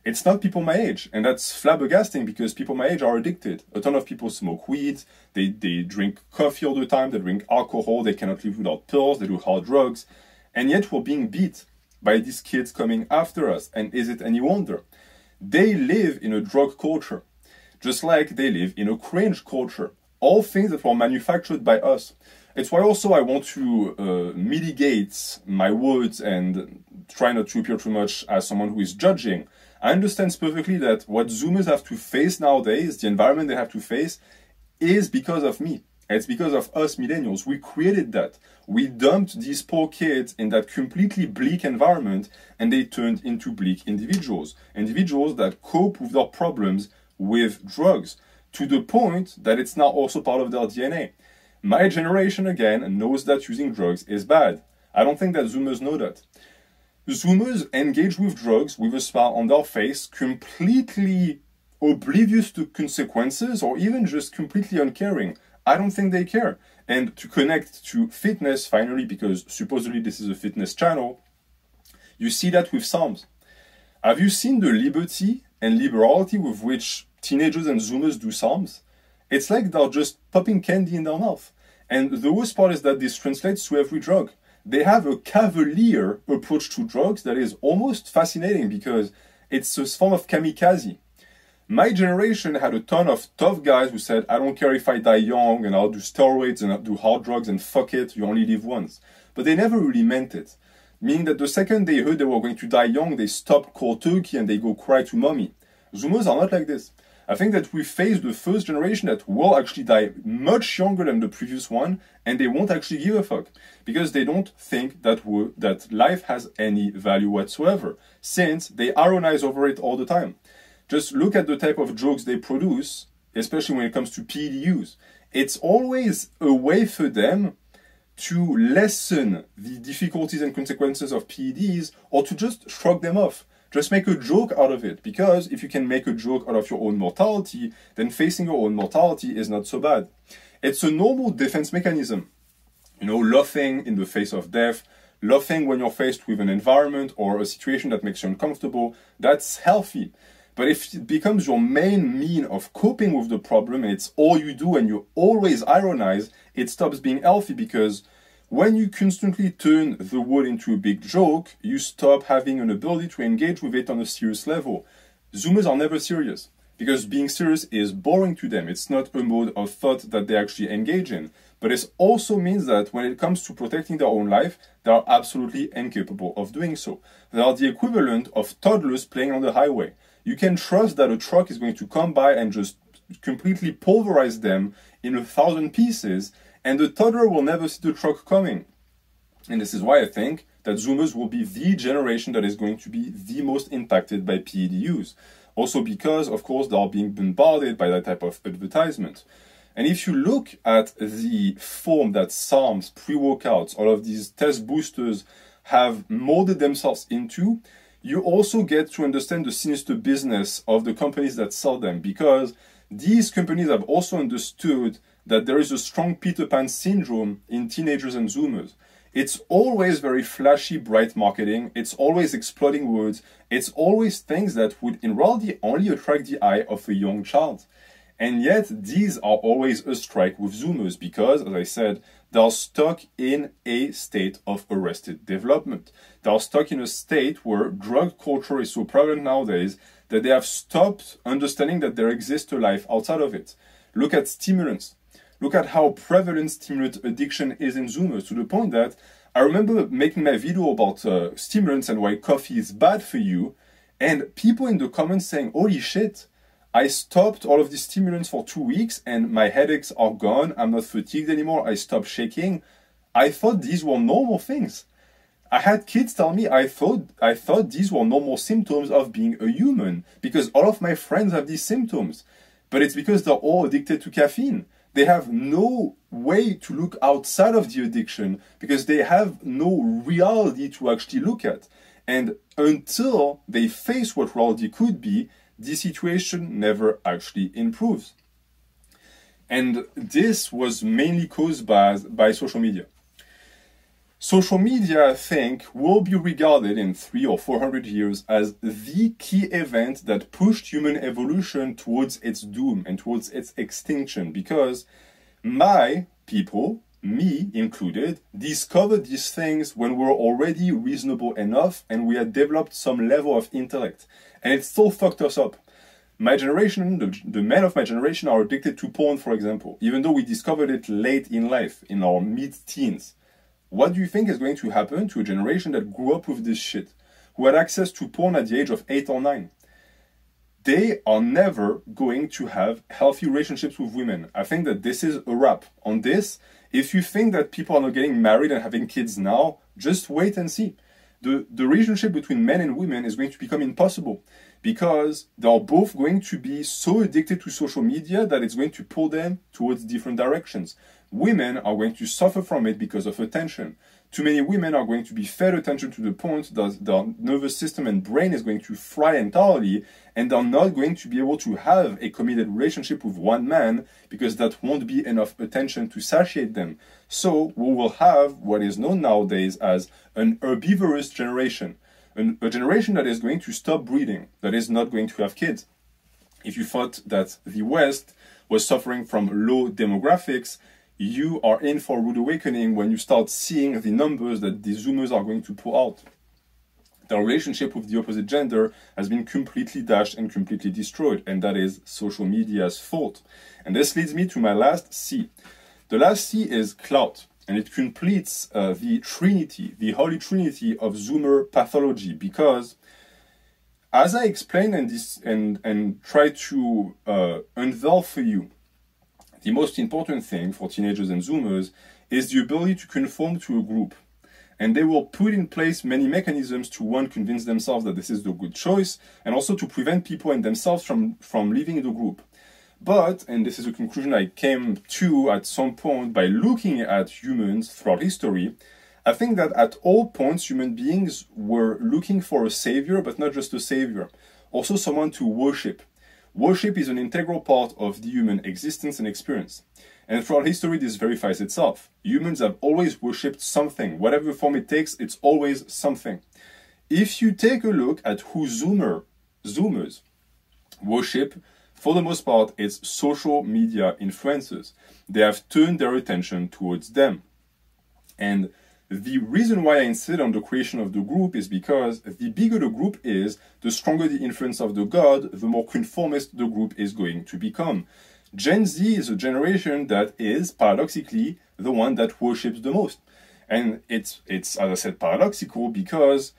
S1: It's not people my age. And that's flabbergasting because people my age are addicted. A ton of people smoke weed, they, they drink coffee all the time, they drink alcohol, they cannot live without pills, they do hard drugs. And yet we're being beat by these kids coming after us. And is it any wonder? They live in a drug culture, just like they live in a cringe culture. All things that were manufactured by us. It's why also I want to uh, mitigate my words and try not to appear too much as someone who is judging. I understand perfectly that what Zoomers have to face nowadays, the environment they have to face, is because of me. It's because of us millennials. We created that. We dumped these poor kids in that completely bleak environment and they turned into bleak individuals. Individuals that cope with their problems with drugs to the point that it's now also part of their DNA. My generation, again, knows that using drugs is bad. I don't think that Zoomers know that. Zoomers engage with drugs with a smile on their face, completely oblivious to consequences or even just completely uncaring. I don't think they care. And to connect to fitness, finally, because supposedly this is a fitness channel, you see that with SARMs. Have you seen the liberty and liberality with which teenagers and Zoomers do SARMs? It's like they're just popping candy in their mouth. And the worst part is that this translates to every drug. They have a cavalier approach to drugs that is almost fascinating because it's a form of kamikaze. My generation had a ton of tough guys who said, I don't care if I die young and I'll do steroids and I'll do hard drugs and fuck it, you only live once. But they never really meant it. Meaning that the second they heard they were going to die young, they stopped cold turkey and they go cry to mommy. Zoomers are not like this. I think that we face the first generation that will actually die much younger than the previous one, and they won't actually give a fuck because they don't think that that life has any value whatsoever, since they ironize over it all the time. Just look at the type of jokes they produce, especially when it comes to PED use. It's always a way for them to lessen the difficulties and consequences of PEDs or to just shrug them off. Just make a joke out of it, because if you can make a joke out of your own mortality, then facing your own mortality is not so bad. It's a normal defense mechanism. You know, laughing in the face of death, laughing when you're faced with an environment or a situation that makes you uncomfortable, that's healthy. But if it becomes your main mean of coping with the problem and it's all you do and you always ironize, it stops being healthy because when you constantly turn the word into a big joke, you stop having an ability to engage with it on a serious level. Zoomers are never serious because being serious is boring to them. It's not a mode of thought that they actually engage in. But it also means that when it comes to protecting their own life, they are absolutely incapable of doing so. They are the equivalent of toddlers playing on the highway. You can trust that a truck is going to come by and just completely pulverize them in a thousand pieces and the toddler will never see the truck coming. And this is why I think that Zoomers will be the generation that is going to be the most impacted by PED use. Also because, of course, they are being bombarded by that type of advertisement. And if you look at the form that SARMs, pre-workouts, all of these test boosters have molded themselves into, you also get to understand the sinister business of the companies that sell them because these companies have also understood that there is a strong Peter Pan syndrome in teenagers and Zoomers. It's always very flashy, bright marketing. It's always exploding words. It's always things that would in reality only attract the eye of a young child. And yet, these are always a strike with Zoomers because, as I said, they're stuck in a state of arrested development. They're stuck in a state where drug culture is so prevalent nowadays that they have stopped understanding that there exists a life outside of it. Look at stimulants. Look at how prevalent stimulant addiction is in Zoomers to the point that I remember making my video about uh, stimulants and why coffee is bad for you, and people in the comments saying, Holy shit, I stopped all of these stimulants for two weeks and my headaches are gone. I'm not fatigued anymore. I stopped shaking. I thought these were normal things. I had kids tell me I thought I thought these were normal symptoms of being a human because all of my friends have these symptoms. But it's because they're all addicted to caffeine they have no way to look outside of the addiction because they have no reality to actually look at. And until they face what reality could be, the situation never actually improves. And this was mainly caused by, by social media. Social media, I think, will be regarded in three or four hundred years as the key event that pushed human evolution towards its doom and towards its extinction because my people, me included, discovered these things when we were already reasonable enough and we had developed some level of intellect. And it still fucked us up. My generation, the, the men of my generation are addicted to porn, for example, even though we discovered it late in life, in our mid teens. What do you think is going to happen to a generation that grew up with this shit, who had access to porn at the age of 8 or 9? They are never going to have healthy relationships with women. I think that this is a wrap on this. If you think that people are not getting married and having kids now, just wait and see. The, the relationship between men and women is going to become impossible because they're both going to be so addicted to social media that it's going to pull them towards different directions. Women are going to suffer from it because of attention. Too many women are going to be fed attention to the point that their nervous system and brain is going to fry entirely, and they're not going to be able to have a committed relationship with one man because that won't be enough attention to satiate them. So we will have what is known nowadays as an herbivorous generation an, a generation that is going to stop breeding, that is not going to have kids. If you thought that the West was suffering from low demographics, you are in for a rude awakening when you start seeing the numbers that the Zoomers are going to pull out. The relationship with the opposite gender has been completely dashed and completely destroyed, and that is social media's fault. And this leads me to my last C. The last C is clout and it completes uh, the trinity, the holy trinity of Zoomer pathology, because as I explain and, this, and, and try to uh, unveil for you, the most important thing for teenagers and Zoomers is the ability to conform to a group. And they will put in place many mechanisms to one, convince themselves that this is the good choice, and also to prevent people and themselves from, from leaving the group. But, and this is a conclusion I came to at some point by looking at humans throughout history, I think that at all points human beings were looking for a savior, but not just a savior, also someone to worship. Worship is an integral part of the human existence and experience. And throughout history, this verifies itself. Humans have always worshipped something. Whatever form it takes, it's always something. If you take a look at who Zoomer, Zoomers worship, for the most part, it's social media influencers. They have turned their attention towards them. And the reason why I insist on the creation of the group is because the bigger the group is, the stronger the influence of the God, the more conformist the group is going to become. Gen Z is a generation that is, paradoxically, the one that worships the most. And it's, it's as I said, paradoxical because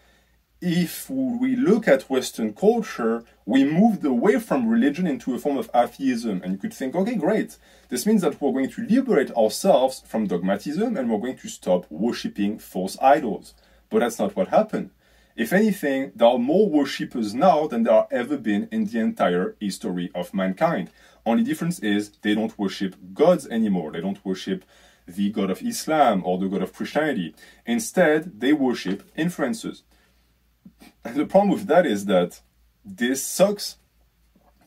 S1: if we look at Western culture, we moved away from religion into a form of atheism. And you could think, okay, great. This means that we're going to liberate ourselves from dogmatism and we're going to stop worshipping false idols. But that's not what happened. If anything, there are more worshippers now than there have ever been in the entire history of mankind. Only difference is they don't worship gods anymore. They don't worship the God of Islam or the God of Christianity. Instead, they worship influences. The problem with that is that this sucks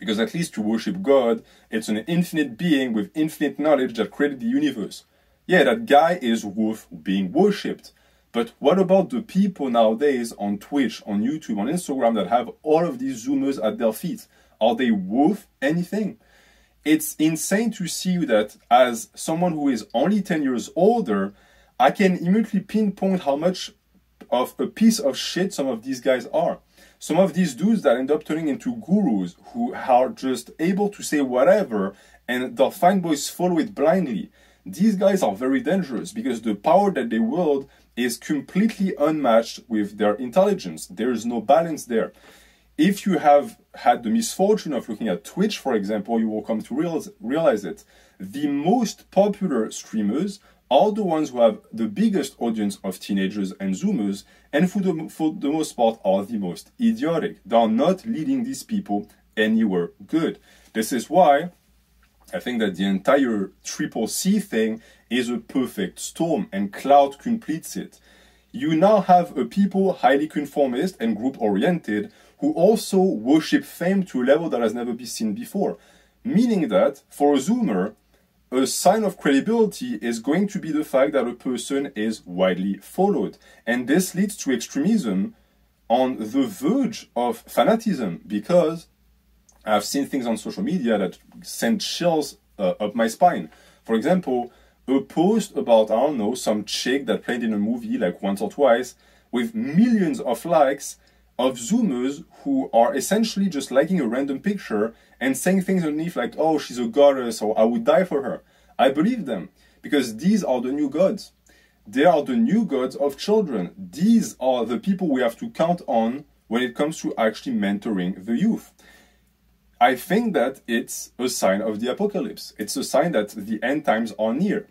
S1: because at least you worship God, it's an infinite being with infinite knowledge that created the universe. Yeah, that guy is worth being worshipped. But what about the people nowadays on Twitch, on YouTube, on Instagram that have all of these Zoomers at their feet? Are they worth anything? It's insane to see that as someone who is only 10 years older, I can immediately pinpoint how much of a piece of shit some of these guys are. Some of these dudes that end up turning into gurus who are just able to say whatever and the fanboys follow it blindly. These guys are very dangerous because the power that they wield is completely unmatched with their intelligence. There is no balance there. If you have had the misfortune of looking at Twitch, for example, you will come to realize, realize it. The most popular streamers are the ones who have the biggest audience of teenagers and Zoomers, and for the, for the most part are the most idiotic. They are not leading these people anywhere good. This is why I think that the entire triple C thing is a perfect storm, and clout completes it. You now have a people highly conformist and group oriented who also worship fame to a level that has never been seen before. Meaning that for a Zoomer, a sign of credibility is going to be the fact that a person is widely followed. And this leads to extremism on the verge of fanatism because I've seen things on social media that send chills uh, up my spine. For example, a post about, I don't know, some chick that played in a movie like once or twice with millions of likes of Zoomers who are essentially just liking a random picture and saying things underneath like, oh, she's a goddess or I would die for her. I believe them because these are the new gods. They are the new gods of children. These are the people we have to count on when it comes to actually mentoring the youth. I think that it's a sign of the apocalypse. It's a sign that the end times are near.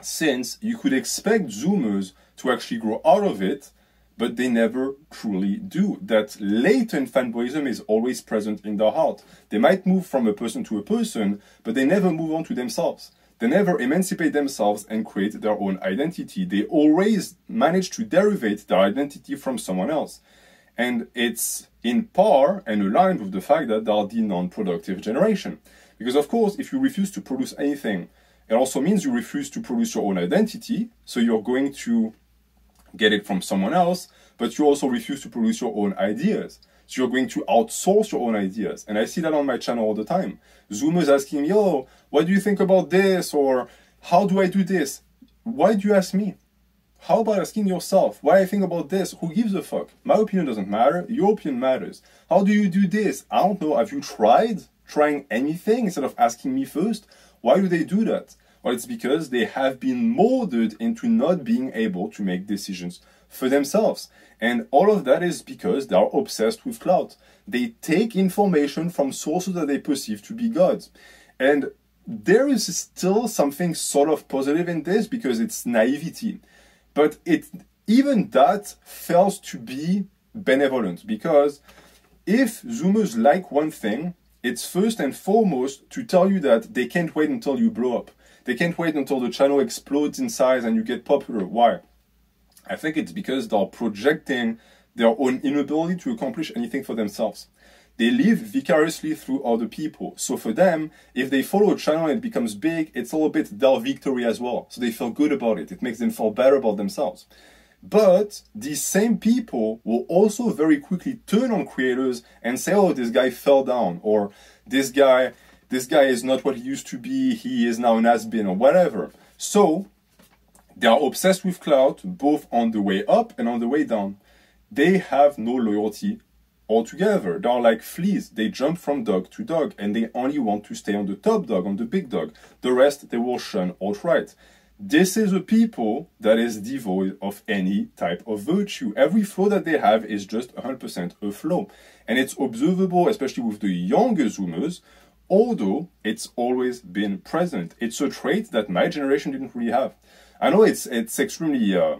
S1: Since you could expect Zoomers to actually grow out of it, but they never truly do. That latent fanboyism is always present in their heart. They might move from a person to a person, but they never move on to themselves. They never emancipate themselves and create their own identity. They always manage to derivate their identity from someone else. And it's in par and aligned with the fact that they are the non productive generation. Because, of course, if you refuse to produce anything, it also means you refuse to produce your own identity. So you're going to get it from someone else, but you also refuse to produce your own ideas. So you're going to outsource your own ideas. And I see that on my channel all the time. Zoomers asking me, yo, what do you think about this? Or how do I do this? Why do you ask me? How about asking yourself, why I think about this? Who gives a fuck? My opinion doesn't matter. Your opinion matters. How do you do this? I don't know. Have you tried trying anything instead of asking me first? Why do they do that? Well, it's because they have been molded into not being able to make decisions for themselves. And all of that is because they are obsessed with clout. They take information from sources that they perceive to be gods. And there is still something sort of positive in this because it's naivety. But it even that fails to be benevolent because if Zoomers like one thing, it's first and foremost to tell you that they can't wait until you blow up. They can't wait until the channel explodes in size and you get popular. Why? I think it's because they're projecting their own inability to accomplish anything for themselves. They live vicariously through other people. So for them, if they follow a channel and it becomes big, it's a bit their victory as well. So they feel good about it. It makes them feel better about themselves. But these same people will also very quickly turn on creators and say, oh, this guy fell down, or this guy, this guy is not what he used to be, he is now an has-been, or whatever. So they are obsessed with clout, both on the way up and on the way down. They have no loyalty altogether. They are like fleas. They jump from dog to dog and they only want to stay on the top dog, on the big dog. The rest they will shun outright. This is a people that is devoid of any type of virtue. Every flow that they have is just 100% a flow. And it's observable, especially with the younger Zoomers, although it's always been present. It's a trait that my generation didn't really have. I know it's it's extremely uh,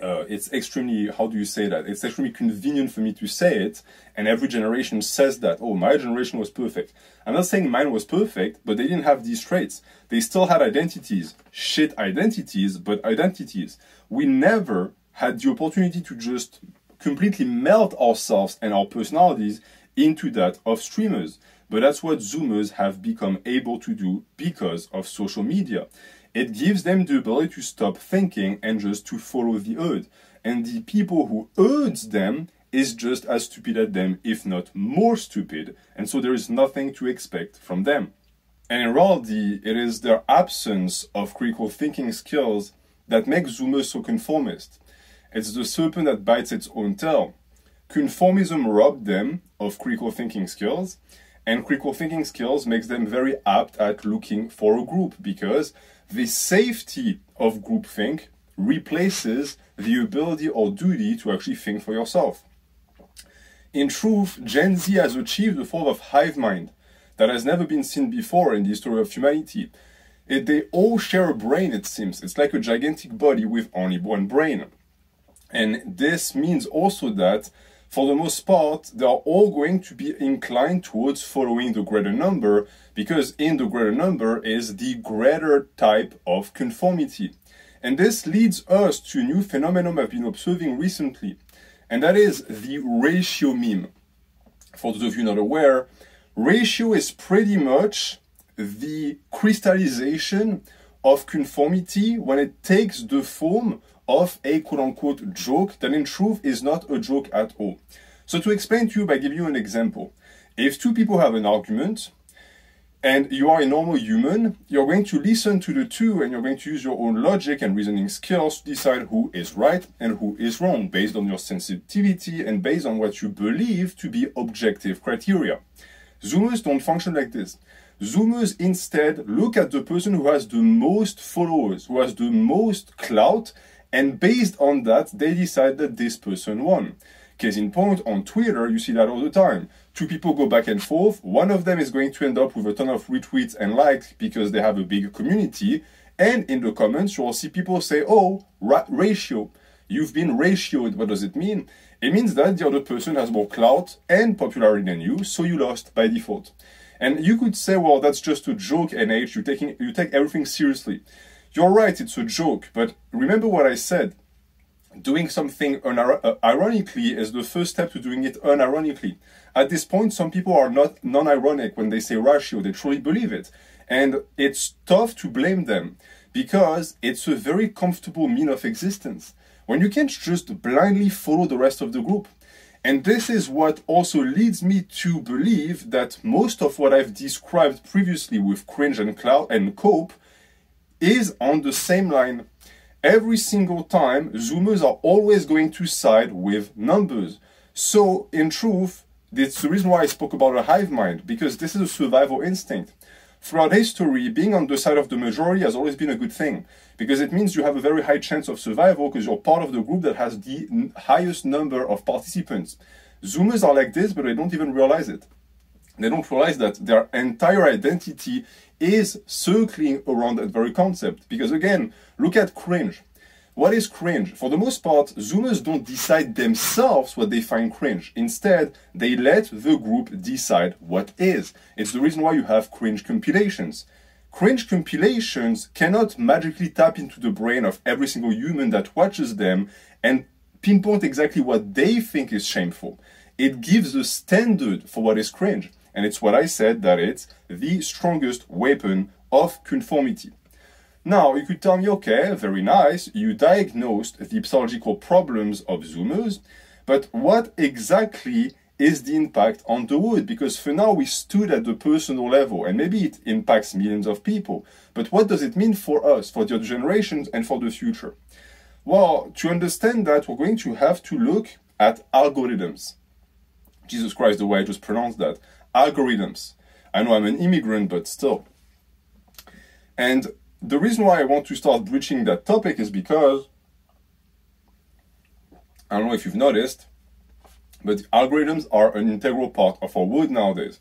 S1: uh, it's extremely how do you say that? It's extremely convenient for me to say it, and every generation says that. Oh, my generation was perfect. I'm not saying mine was perfect, but they didn't have these traits. They still had identities, shit identities, but identities. We never had the opportunity to just completely melt ourselves and our personalities into that of streamers. But that's what Zoomers have become able to do because of social media. It gives them the ability to stop thinking and just to follow the herd. And the people who herds them is just as stupid as them, if not more stupid, and so there is nothing to expect from them. And in reality, it is their absence of critical thinking skills that makes Zoomers so conformist. It's the serpent that bites its own tail. Conformism robbed them of critical thinking skills, and critical thinking skills makes them very apt at looking for a group because the safety of groupthink replaces the ability or duty to actually think for yourself. In truth, Gen Z has achieved a form of hive mind that has never been seen before in the history of humanity. It, they all share a brain, it seems. It's like a gigantic body with only one brain. And this means also that for the most part, they are all going to be inclined towards following the greater number because in the greater number is the greater type of conformity. And this leads us to a new phenomenon I've been observing recently, and that is the ratio meme. For those of you not aware, ratio is pretty much the crystallization of conformity when it takes the form of a quote unquote joke that in truth is not a joke at all. So, to explain to you by giving you an example, if two people have an argument and you are a normal human, you're going to listen to the two and you're going to use your own logic and reasoning skills to decide who is right and who is wrong based on your sensitivity and based on what you believe to be objective criteria. Zoomers don't function like this. Zoomers instead look at the person who has the most followers, who has the most clout, and based on that, they decide that this person won. Case in point, on Twitter, you see that all the time. Two people go back and forth. One of them is going to end up with a ton of retweets and likes because they have a big community. And in the comments, you'll see people say, oh, ra- ratio. You've been ratioed. What does it mean? It means that the other person has more clout and popularity than you, so you lost by default. And you could say, well, that's just a joke, NH. You taking you take everything seriously. You're right, it's a joke, but remember what I said doing something uh, ironically is the first step to doing it unironically. At this point, some people are not non ironic when they say ratio, they truly believe it. And it's tough to blame them because it's a very comfortable mean of existence when you can't just blindly follow the rest of the group. And this is what also leads me to believe that most of what I've described previously with cringe and clout and cope is on the same line every single time, Zoomers are always going to side with numbers. So, in truth, that's the reason why I spoke about a hive mind, because this is a survival instinct. Throughout history, being on the side of the majority has always been a good thing, because it means you have a very high chance of survival because you're part of the group that has the highest number of participants. Zoomers are like this, but they don't even realize it. They don't realize that their entire identity is circling around that very concept. Because again, look at cringe. What is cringe? For the most part, Zoomers don't decide themselves what they find cringe. Instead, they let the group decide what is. It's the reason why you have cringe compilations. Cringe compilations cannot magically tap into the brain of every single human that watches them and pinpoint exactly what they think is shameful. It gives a standard for what is cringe. And it's what I said that it's the strongest weapon of conformity. Now, you could tell me, okay, very nice, you diagnosed the psychological problems of Zoomers, but what exactly is the impact on the wood? Because for now we stood at the personal level, and maybe it impacts millions of people. But what does it mean for us, for the other generations, and for the future? Well, to understand that, we're going to have to look at algorithms. Jesus Christ, the way I just pronounced that algorithms. I know I'm an immigrant, but still. And the reason why I want to start breaching that topic is because I don't know if you've noticed, but algorithms are an integral part of our world nowadays.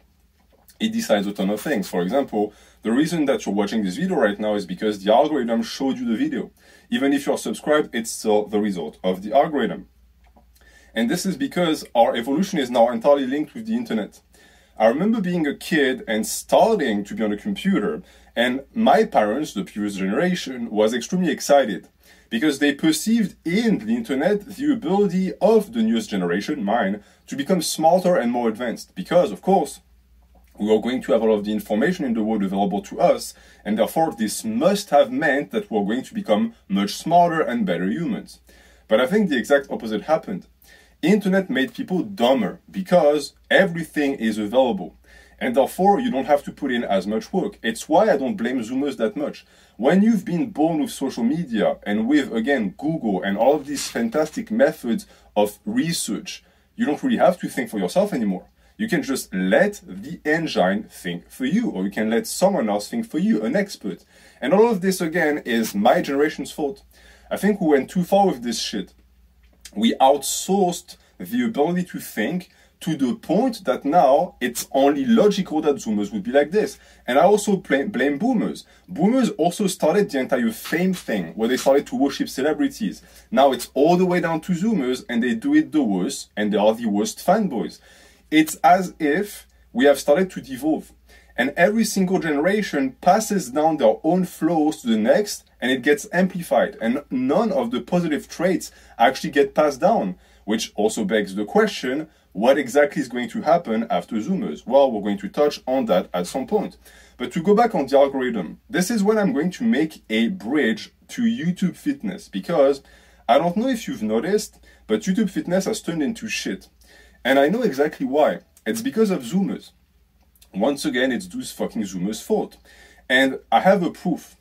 S1: It decides a ton of things. For example, the reason that you're watching this video right now is because the algorithm showed you the video. Even if you're subscribed, it's still the result of the algorithm. And this is because our evolution is now entirely linked with the internet. I remember being a kid and starting to be on a computer, and my parents, the previous generation, was extremely excited because they perceived in the internet the ability of the newest generation, mine, to become smarter and more advanced. Because, of course, we are going to have all of the information in the world available to us, and therefore this must have meant that we're going to become much smarter and better humans. But I think the exact opposite happened internet made people dumber because everything is available and therefore you don't have to put in as much work. It's why I don't blame Zoomers that much. When you've been born with social media and with, again, Google and all of these fantastic methods of research, you don't really have to think for yourself anymore. You can just let the engine think for you, or you can let someone else think for you, an expert. And all of this, again, is my generation's fault. I think we went too far with this shit we outsourced the ability to think to the point that now it's only logical that Zoomers would be like this. And I also blame, Boomers. Boomers also started the entire fame thing where they started to worship celebrities. Now it's all the way down to Zoomers and they do it the worst and they are the worst fanboys. It's as if we have started to devolve and every single generation passes down their own flaws to the next and it gets amplified and none of the positive traits actually get passed down which also begs the question What exactly is going to happen after Zoomers? Well, we're going to touch on that at some point. But to go back on the algorithm, this is when I'm going to make a bridge to YouTube Fitness because I don't know if you've noticed, but YouTube Fitness has turned into shit. And I know exactly why. It's because of Zoomers. Once again, it's those fucking Zoomers' fault. And I have a proof.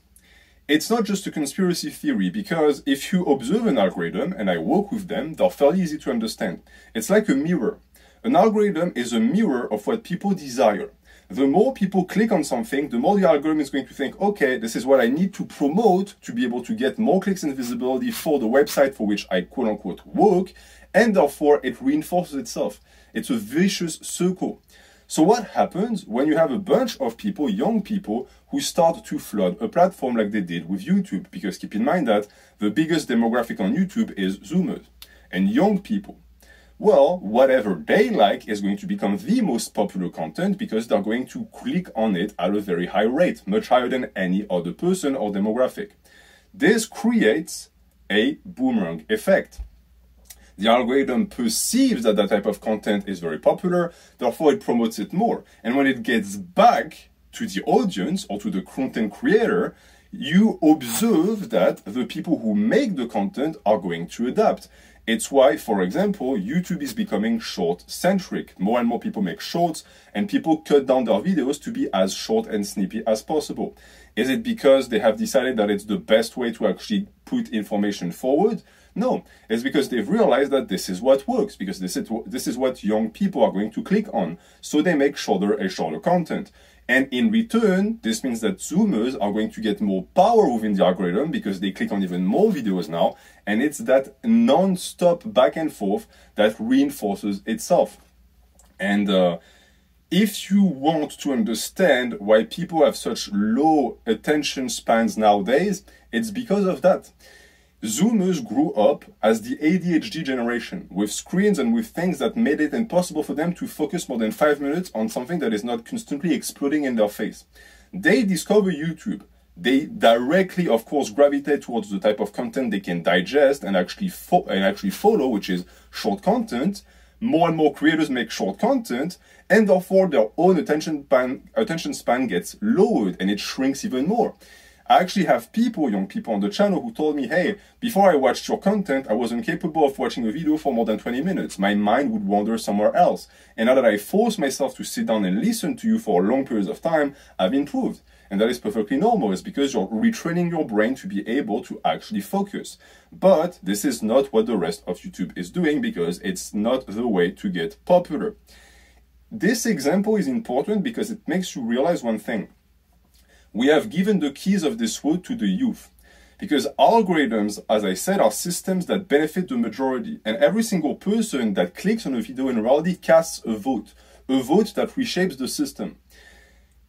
S1: It's not just a conspiracy theory because if you observe an algorithm and I work with them, they're fairly easy to understand. It's like a mirror. An algorithm is a mirror of what people desire. The more people click on something, the more the algorithm is going to think, okay, this is what I need to promote to be able to get more clicks and visibility for the website for which I quote unquote work, and therefore it reinforces itself. It's a vicious circle. So what happens when you have a bunch of people, young people, who start to flood a platform like they did with YouTube? Because keep in mind that the biggest demographic on YouTube is Zoomers and young people. Well, whatever they like is going to become the most popular content because they're going to click on it at a very high rate, much higher than any other person or demographic. This creates a boomerang effect the algorithm perceives that that type of content is very popular, therefore it promotes it more. And when it gets back to the audience or to the content creator, you observe that the people who make the content are going to adapt. It's why, for example, YouTube is becoming short centric. More and more people make shorts and people cut down their videos to be as short and snippy as possible. Is it because they have decided that it's the best way to actually put information forward? No, it's because they've realized that this is what works, because this is, this is what young people are going to click on. So they make shorter and shorter content. And in return, this means that Zoomers are going to get more power within the algorithm because they click on even more videos now. And it's that non-stop back and forth that reinforces itself. And uh, if you want to understand why people have such low attention spans nowadays, it's because of that. Zoomers grew up as the ADHD generation, with screens and with things that made it impossible for them to focus more than five minutes on something that is not constantly exploding in their face. They discover YouTube. They directly, of course, gravitate towards the type of content they can digest and actually fo- and actually follow, which is short content. More and more creators make short content, and therefore their own attention span, attention span gets lowered and it shrinks even more. I actually have people, young people on the channel who told me, hey, before I watched your content, I was incapable of watching a video for more than 20 minutes. My mind would wander somewhere else. And now that I force myself to sit down and listen to you for long periods of time, I've improved. And that is perfectly normal. It's because you're retraining your brain to be able to actually focus. But this is not what the rest of YouTube is doing because it's not the way to get popular. This example is important because it makes you realize one thing we have given the keys of this world to the youth. Because algorithms, as I said, are systems that benefit the majority. And every single person that clicks on a video in reality casts a vote, a vote that reshapes the system.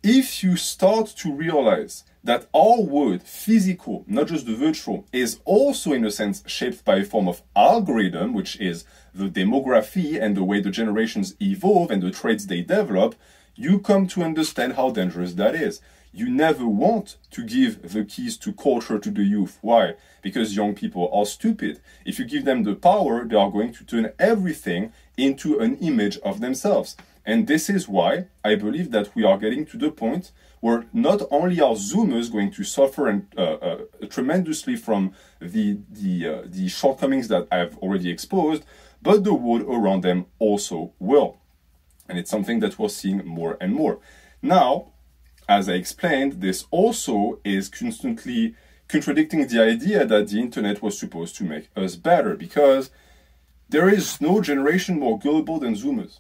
S1: If you start to realize that our world, physical, not just the virtual, is also in a sense shaped by a form of algorithm, which is the demography and the way the generations evolve and the traits they develop, you come to understand how dangerous that is you never want to give the keys to culture to the youth. Why? Because young people are stupid. If you give them the power, they are going to turn everything into an image of themselves. And this is why I believe that we are getting to the point where not only are Zoomers going to suffer and, uh, uh, tremendously from the, the, uh, the shortcomings that I've already exposed, but the world around them also will. And it's something that we're seeing more and more. Now, as I explained, this also is constantly contradicting the idea that the internet was supposed to make us better because there is no generation more gullible than Zoomers.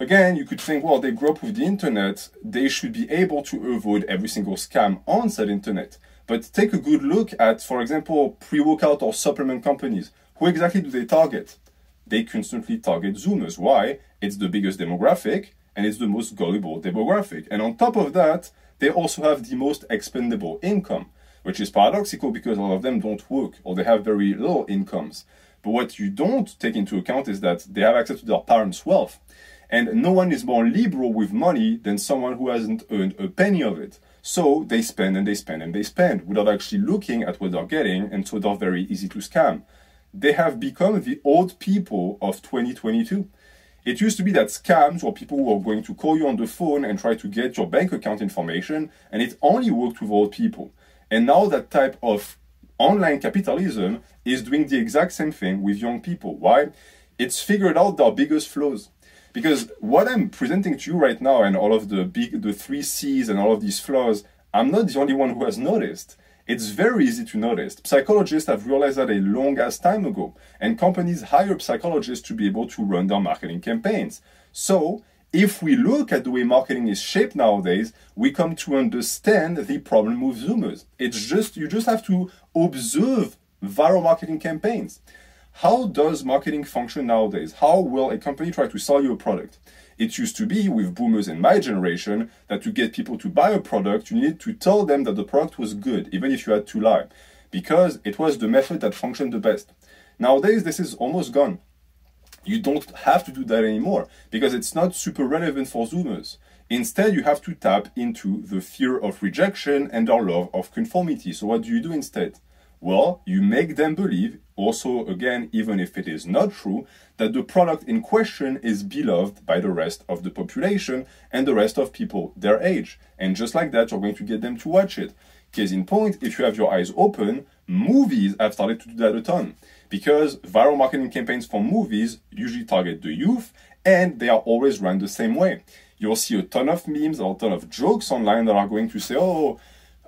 S1: Again, you could think, well, they grew up with the internet, they should be able to avoid every single scam on said internet. But take a good look at, for example, pre workout or supplement companies. Who exactly do they target? They constantly target Zoomers. Why? It's the biggest demographic, and it's the most gullible demographic. And on top of that, they also have the most expendable income, which is paradoxical because a lot of them don't work or they have very low incomes. But what you don't take into account is that they have access to their parents' wealth. And no one is more liberal with money than someone who hasn't earned a penny of it. So they spend and they spend and they spend without actually looking at what they're getting, and so they're very easy to scam. They have become the old people of 2022 It used to be that scams were people who were going to call you on the phone and try to get your bank account information, and it only worked with old people. And now that type of online capitalism is doing the exact same thing with young people. Why? It's figured out their biggest flaws. Because what I'm presenting to you right now and all of the big the three C's and all of these flaws, I'm not the only one who has noticed. It's very easy to notice. Psychologists have realized that a long ass time ago, and companies hire psychologists to be able to run their marketing campaigns. So, if we look at the way marketing is shaped nowadays, we come to understand the problem with Zoomers. It's just, you just have to observe viral marketing campaigns. How does marketing function nowadays? How will a company try to sell you a product? It used to be with boomers in my generation that to get people to buy a product, you needed to tell them that the product was good, even if you had to lie, because it was the method that functioned the best. Nowadays, this is almost gone. You don't have to do that anymore because it's not super relevant for Zoomers. Instead, you have to tap into the fear of rejection and our love of conformity. So, what do you do instead? Well, you make them believe, also again, even if it is not true, that the product in question is beloved by the rest of the population and the rest of people their age. And just like that, you're going to get them to watch it. Case in point, if you have your eyes open, movies have started to do that a ton. Because viral marketing campaigns for movies usually target the youth and they are always run the same way. You'll see a ton of memes or a ton of jokes online that are going to say, oh,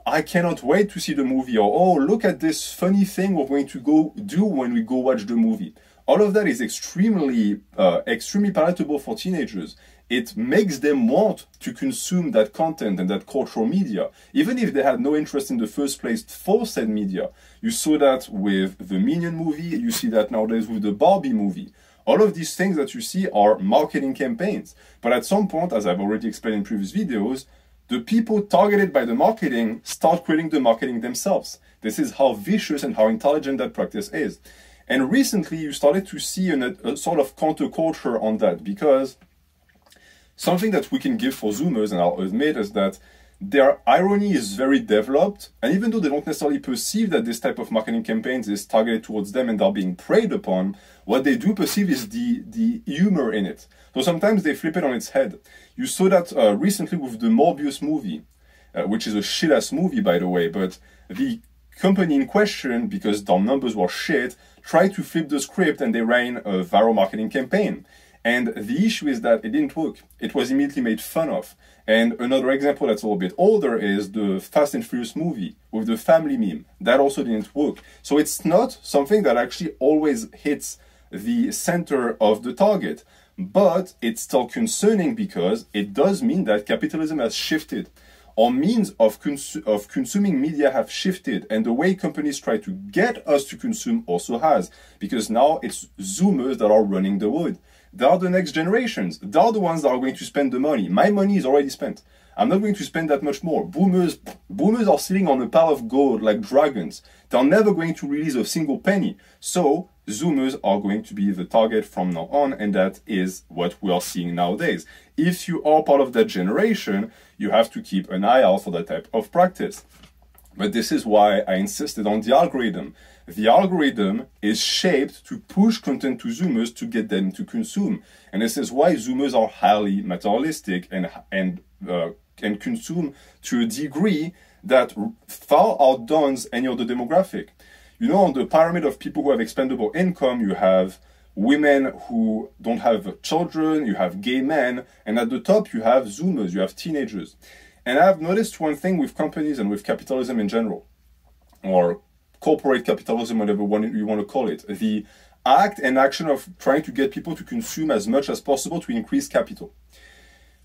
S1: I cannot wait to see the movie, or oh, look at this funny thing we're going to go do when we go watch the movie. All of that is extremely, uh, extremely palatable for teenagers. It makes them want to consume that content and that cultural media, even if they had no interest in the first place for said media. You saw that with the Minion movie, you see that nowadays with the Barbie movie. All of these things that you see are marketing campaigns. But at some point, as I've already explained in previous videos, the people targeted by the marketing start creating the marketing themselves. This is how vicious and how intelligent that practice is. And recently, you started to see an, a sort of counterculture on that because something that we can give for Zoomers, and I'll admit, is that their irony is very developed, and even though they don't necessarily perceive that this type of marketing campaigns is targeted towards them and they're being preyed upon, what they do perceive is the, the humor in it. So sometimes they flip it on its head. You saw that uh, recently with the Morbius movie, uh, which is a shit ass movie, by the way, but the company in question, because their numbers were shit, tried to flip the script and they ran a viral marketing campaign. And the issue is that it didn't work. It was immediately made fun of. And another example that's a little bit older is the Fast and Furious movie with the family meme. That also didn't work. So it's not something that actually always hits the center of the target. But it's still concerning because it does mean that capitalism has shifted. Our means of, of consuming media have shifted, and the way companies try to get us to consume also has. Because now it's Zoomers that are running the world. They are the next generations. They are the ones that are going to spend the money. My money is already spent. I'm not going to spend that much more. Boomers, boomers are sitting on a pile of gold like dragons. They're never going to release a single penny. So Zoomers are going to be the target from now on, and that is what we are seeing nowadays. If you are part of that generation, you have to keep an eye out for that type of practice. But this is why I insisted on the algorithm. The algorithm is shaped to push content to Zoomers to get them to consume. And this is why Zoomers are highly materialistic and, and, uh, and consume to a degree that far outdoes any other demographic. You know, on the pyramid of people who have expendable income, you have women who don't have children, you have gay men, and at the top you have Zoomers, you have teenagers. And I've noticed one thing with companies and with capitalism in general, or corporate capitalism, whatever one you want to call it, the act and action of trying to get people to consume as much as possible to increase capital.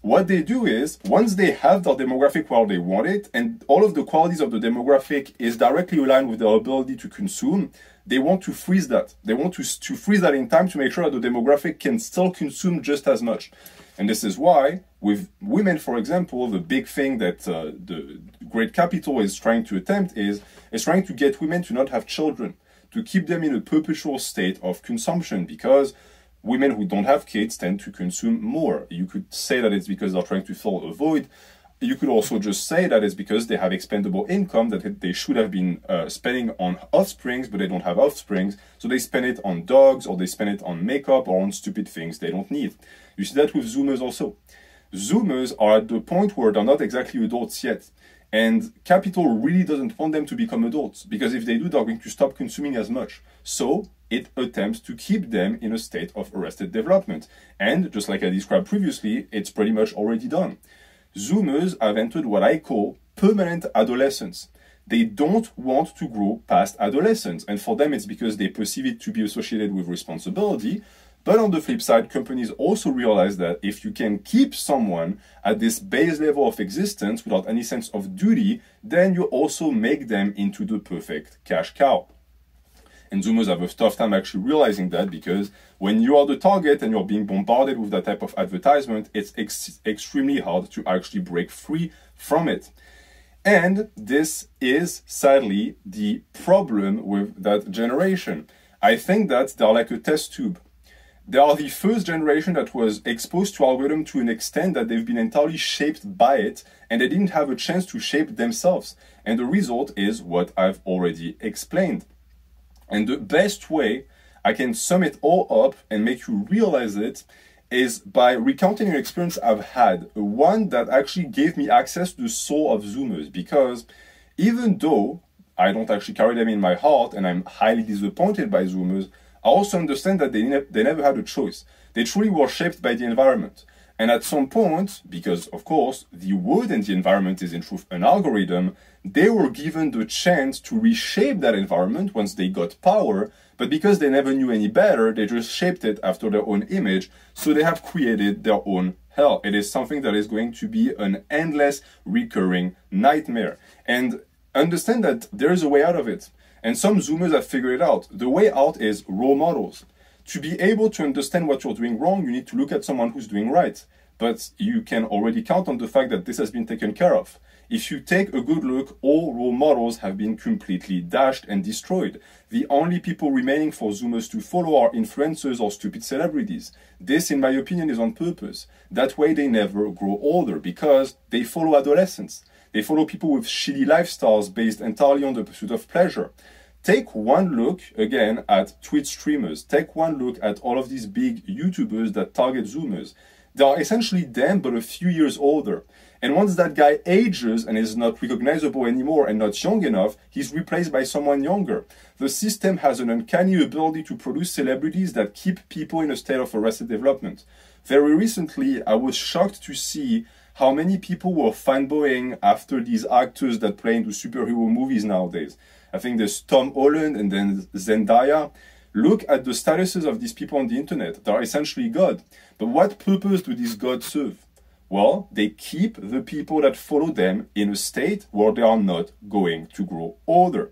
S1: What they do is, once they have their demographic where they want it, and all of the qualities of the demographic is directly aligned with their ability to consume, they want to freeze that. They want to, to freeze that in time to make sure that the demographic can still consume just as much. And this is why, with women, for example, the big thing that uh, the great capital is trying to attempt is, is trying to get women to not have children, to keep them in a perpetual state of consumption, because women who don't have kids tend to consume more. You could say that it's because they're trying to fill a void. You could also just say that it's because they have expendable income that they should have been uh, spending on offsprings, but they don't have offsprings, so they spend it on dogs or they spend it on makeup or on stupid things they don't need. You see that with Zoomers also. Zoomers are at the point where they're not exactly adults yet. And capital really doesn't want them to become adults because if they do, they're going to stop consuming as much. So it attempts to keep them in a state of arrested development. And just like I described previously, it's pretty much already done. Zoomers have entered what I call permanent adolescence. They don't want to grow past adolescence, and for them it's because they perceive it to be associated with responsibility. But on the flip side, companies also realize that if you can keep someone at this base level of existence without any sense of duty, then you also make them into the perfect cash cow. And Zoomers have a tough time actually realizing that because when you are the target and you're being bombarded with that type of advertisement, it's ex- extremely hard to actually break free from it. And this is sadly the problem with that generation. I think that they're like a test tube. They are the first generation that was exposed to algorithm to an extent that they've been entirely shaped by it and they didn't have a chance to shape themselves. And the result is what I've already explained. And the best way I can sum it all up and make you realize it is by recounting an experience I've had, one that actually gave me access to the soul of Zoomers. Because even though I don't actually carry them in my heart and I'm highly disappointed by Zoomers, I also understand that they, ne- they never had a choice. They truly were shaped by the environment. And at some point, because of course the world and the environment is in truth an algorithm, they were given the chance to reshape that environment once they got power, but because they never knew any better, they just shaped it after their own image, so they have created their own hell. It is something that is going to be an endless, recurring nightmare. And understand that there is a way out of it. And some Zoomers have figured it out. The way out is role models to be able to understand what you're doing wrong, you need to look at someone who's doing right. But you can already count on the fact that this has been taken care of. If you take a good look, all role models have been completely dashed and destroyed. The only people remaining for Zoomers to follow are influencers or stupid celebrities. This, in my opinion, is on purpose. That way they never grow older because they follow adolescents. They follow people with shitty lifestyles based entirely on the pursuit of pleasure. Take one look again at Twitch streamers. Take one look at all of these big YouTubers that target Zoomers. They are essentially them, but a few years older. And once that guy ages and is not recognizable anymore and not young enough, he's replaced by someone younger. The system has an uncanny ability to produce celebrities that keep people in a state of arrested development. Very recently, I was shocked to see how many people were fanboying after these actors that play into superhero movies nowadays. I think there's Tom Holland and then Zendaya. Look at the statuses of these people on the internet. They're essentially God. But what purpose do these gods serve? Well, they keep the people that follow them in a state where they are not going to grow older.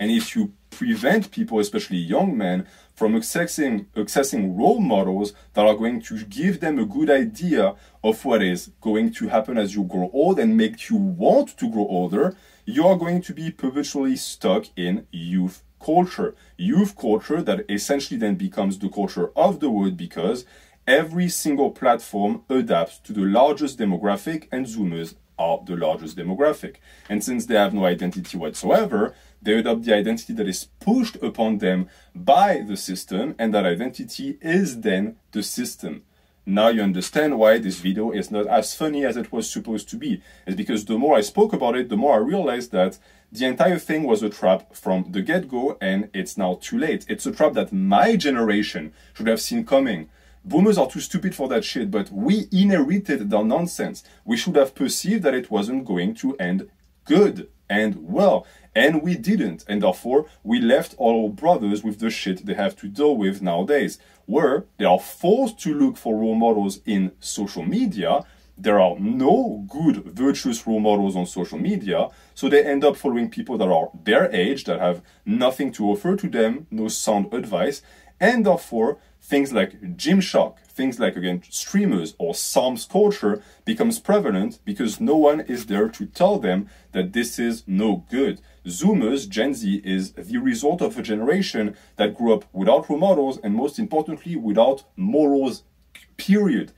S1: And if you prevent people, especially young men, from accessing, accessing role models that are going to give them a good idea of what is going to happen as you grow old and make you want to grow older, you are going to be perpetually stuck in youth culture. Youth culture that essentially then becomes the culture of the world because every single platform adapts to the largest demographic and Zoomers are the largest demographic. And since they have no identity whatsoever, they adopt the identity that is pushed upon them by the system, and that identity is then the system. Now you understand why this video is not as funny as it was supposed to be. It's because the more I spoke about it, the more I realized that the entire thing was a trap from the get-go and it's now too late. It's a trap that my generation should have seen coming. Boomers are too stupid for that shit, but we inherited the nonsense. We should have perceived that it wasn't going to end good and well. And we didn't. And therefore, we left all our brothers with the shit they have to deal with nowadays, where they are forced to look for role models in social media. There are no good, virtuous role models on social media, so they end up following people that are their age, that have nothing to offer to them, no sound advice, and therefore things like Gymshark, things like again streamers or SARMs culture becomes prevalent because no one is there to tell them that this is no good. Zoomers, Gen Z, is the result of a generation that grew up without role models and most importantly without morals, period.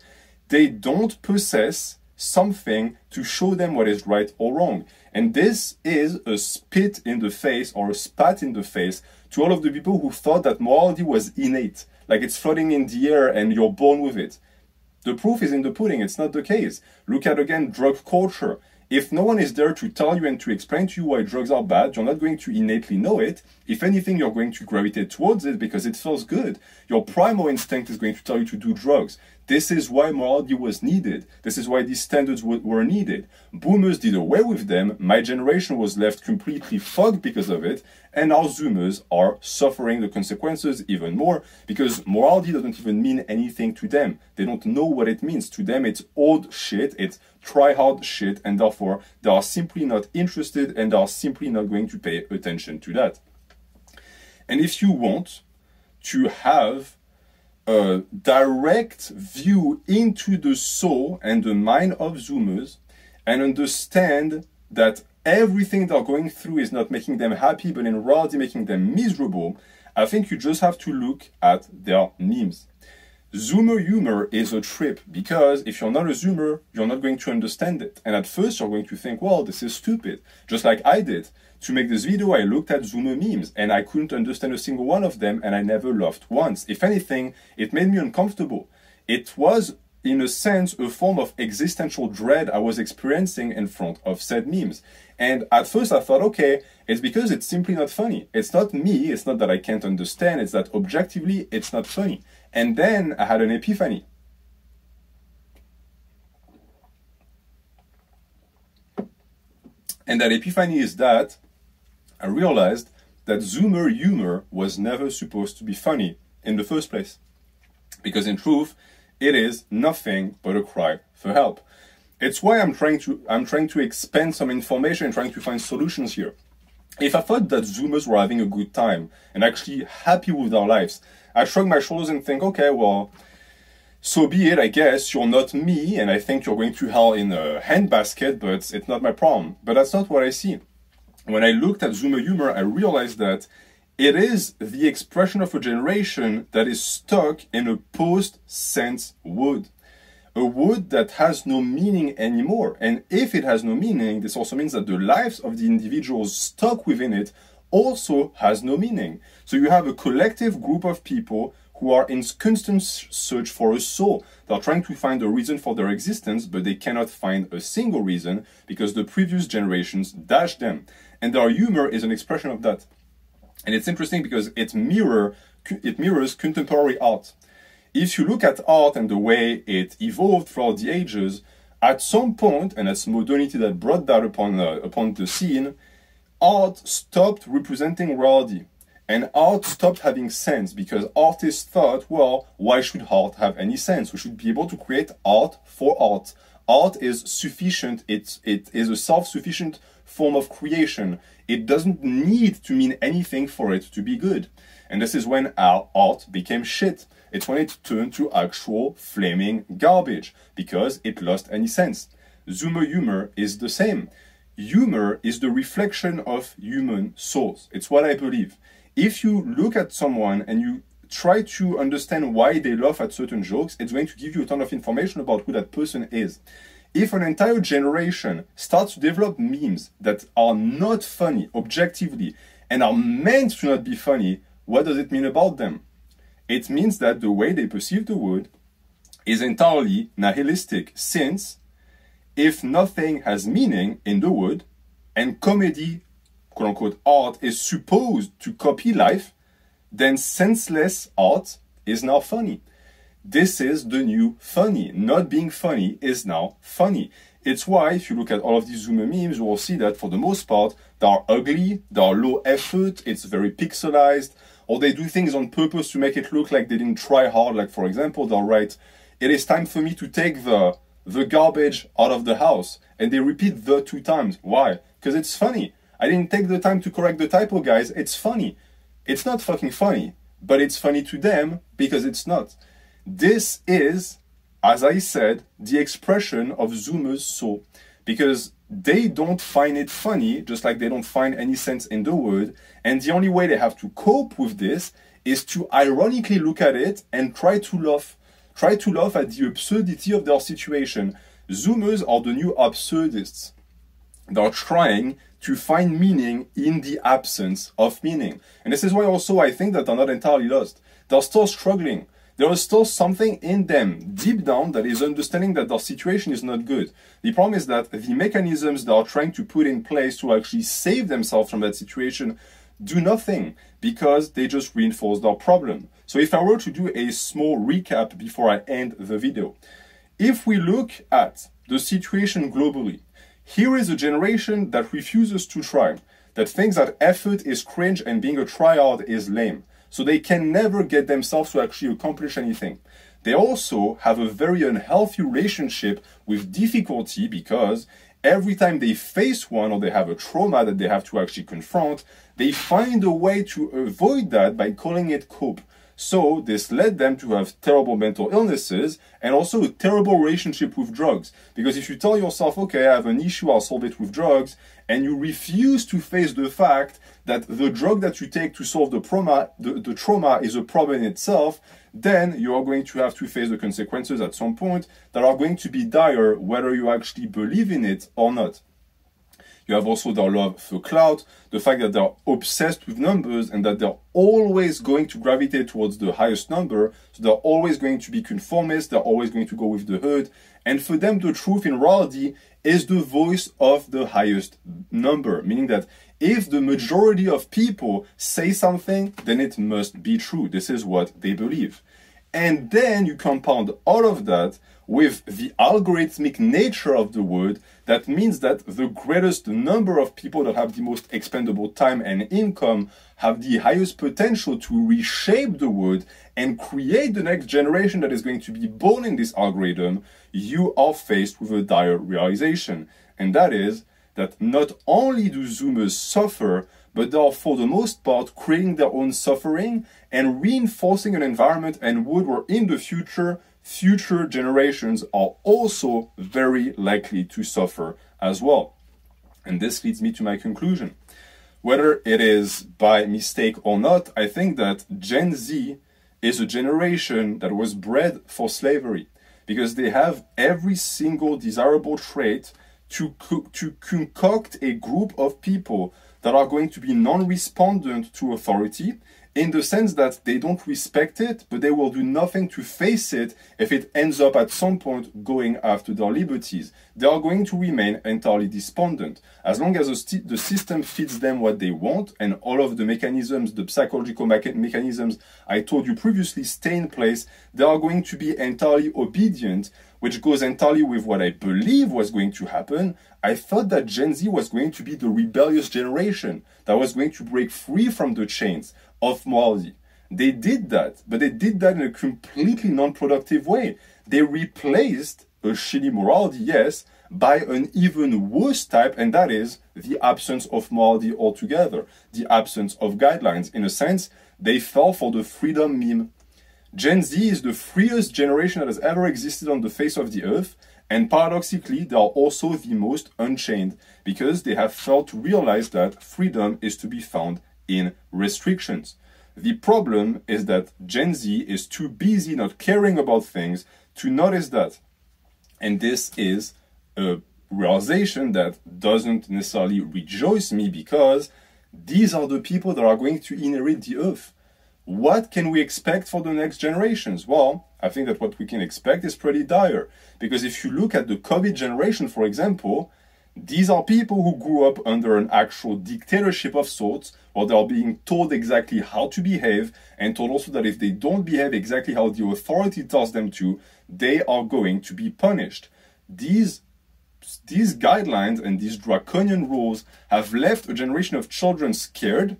S1: They don't possess something to show them what is right or wrong. And this is a spit in the face or a spat in the face to all of the people who thought that morality was innate, like it's floating in the air and you're born with it. The proof is in the pudding, it's not the case. Look at again drug culture. If no one is there to tell you and to explain to you why drugs are bad, you're not going to innately know it. If anything, you're going to gravitate towards it because it feels good. Your primal instinct is going to tell you to do drugs. This is why morality was needed. This is why these standards were needed. Boomers did away with them. My generation was left completely fucked because of it. And our Zoomers are suffering the consequences even more because morality doesn't even mean anything to them. They don't know what it means. To them, it's old shit, it's try hard shit, and therefore they are simply not interested and are simply not going to pay attention to that. And if you want to have a direct view into the soul and the mind of Zoomers and understand that everything they're going through is not making them happy, but in reality making them miserable, I think you just have to look at their memes. Zoomer humor is a trip because if you're not a Zoomer, you're not going to understand it. And at first, you're going to think, well, this is stupid, just like I did. To make this video, I looked at Zoomer memes and I couldn't understand a single one of them and I never laughed once. If anything, it made me uncomfortable. It was, in a sense, a form of existential dread I was experiencing in front of said memes. And at first I thought, okay, it's because it's simply not funny. It's not me, it's not that I can't understand, it's that objectively it's not funny. And then I had an epiphany. And that epiphany is that I realized that Zoomer humor was never supposed to be funny in the first place. Because in truth, it is nothing but a cry for help. It's why I'm trying to I'm trying to expand some information trying to find solutions here. If I thought that Zoomers were having a good time and actually happy with their lives, I shrug my shoulders and think, okay, well, so be it, I guess. You're not me, and I think you're going to hell in a handbasket, but it's not my problem. But that's not what I see when I looked at Zoomer humor, I realized that it is the expression of a generation that is stuck in a post-sense wood. A wood that has no meaning anymore. And if it has no meaning, this also means that the lives of the individuals stuck within it also has no meaning. So you have a collective group of people who are in constant search for a soul. They're trying to find a reason for their existence, but they cannot find a single reason because the previous generations dashed them. And their humor is an expression of that. And it's interesting because it mirror it mirrors contemporary art. If you look at art and the way it evolved throughout the ages, at some point, and it's modernity that brought that upon uh, upon the scene, art stopped representing reality. And art stopped having sense because artists thought, well, why should art have any sense? We should be able to create art for art. Art is sufficient, it, it is a self sufficient form of creation. It doesn't need to mean anything for it to be good. And this is when our art became shit. It's when it turned to actual flaming garbage because it lost any sense. Zoomer humor is the same. Humor is the reflection of human souls. It's what I believe. If you look at someone and you try to understand why they laugh at certain jokes, it's going to give you a ton of information about who that person is if an entire generation starts to develop memes that are not funny objectively and are meant to not be funny, what does it mean about them? It means that the way they perceive the world is entirely nihilistic, since if nothing has meaning in the world and comedy, quote unquote, art is supposed to copy life, then senseless art is now funny. This is the new funny. Not being funny is now funny. It's why, if you look at all of these Zoomer memes, you will see that for the most part, they are ugly, they are low effort, it's very pixelized, or they do things on purpose to make it look like they didn't try hard. Like, for example, they'll write, It is time for me to take the, the garbage out of the house. And they repeat the two times. Why? Because it's funny. I didn't take the time to correct the typo, guys. It's funny. It's not fucking funny, but it's funny to them because it's not. This is, as I said, the expression of Zoomer's soul because they don't find it funny, just like they don't find any sense in the word. And the only way they have to cope with this is to ironically look at it and try to laugh. Try to laugh at the absurdity of their situation. Zoomers are the new absurdists. They're trying to find meaning in the absence of meaning. And this is why also I think that they're not entirely lost. They're still struggling. There is still something in them deep down that is understanding that their situation is not good. The problem is that the mechanisms they are trying to put in place to actually save themselves from that situation do nothing because they just reinforce their problem. So if I were to do a small recap before I end the video, if we look at the situation globally, here is a generation that refuses to try, that thinks that effort is cringe and being a tryhard is lame. So they can never get themselves to actually accomplish anything. They also have a very unhealthy relationship with difficulty because every time they face one or they have a trauma that they have to actually confront, they find a way to avoid that by calling it cope. So this led them to have terrible mental illnesses and also a terrible relationship with drugs. Because if you tell yourself, okay, I have an issue, I'll solve it with drugs, and you refuse to face the fact that the drug that you take to solve the trauma, the, the trauma is a problem in itself, then you are going to have to face the consequences at some point that are going to be dire whether you actually believe in it or not. You have also their love for clout, the fact that they're obsessed with numbers and that they're always going to gravitate towards the highest number. So they're always going to be conformist, they're always going to go with the herd. And for them, the truth in reality is the voice of the highest number, meaning that if the majority of people say something, then it must be true. This is what they believe. And then you compound all of that with the algorithmic nature of the word. That means that the greatest number of people that have the most expendable time and income have the highest potential to reshape the word and create the next generation that is going to be born in this algorithm. You are faced with a dire realization. And that is that not only do Zoomers suffer, but they are for the most part creating their own suffering and reinforcing an environment and world where in the future, future generations are also very likely to suffer as well. And this leads me to my conclusion. Whether it is by mistake or not, I think that Gen Z is a generation that was bred for slavery because they have every single desirable trait to, to concoct a group of people that are going to be non-respondent to authority in the sense that they don't respect it, but they will do nothing to face it if it ends up at some point going after their liberties. They are going to remain entirely despondent. As long as the, system feeds them what they want and all of the mechanisms, the psychological mecha mechanisms I told you previously stay in place, they are going to be entirely obedient which goes entirely with what I believe was going to happen. I thought that Gen Z was going to be the rebellious generation that was going to break free from the chains of morality. They did that, but they did that in a completely non productive way. They replaced a shitty morality, yes, by an even worse type, and that is the absence of morality altogether, the absence of guidelines. In a sense, they fell for the freedom meme. Gen Z is the freest generation that has ever existed on the face of the earth, and paradoxically, they are also the most unchained because they have failed to realize that freedom is to be found in restrictions. The problem is that Gen Z is too busy not caring about things to notice that. And this is a realization that doesn't necessarily rejoice me because these are the people that are going to inherit the earth. What can we expect for the next generations? Well, I think that what we can expect is pretty dire. Because if you look at the COVID generation, for example, these are people who grew up under an actual dictatorship of sorts, where they are being told exactly how to behave, and told also that if they don't behave exactly how the authority tells them to, they are going to be punished. These these guidelines and these draconian rules have left a generation of children scared,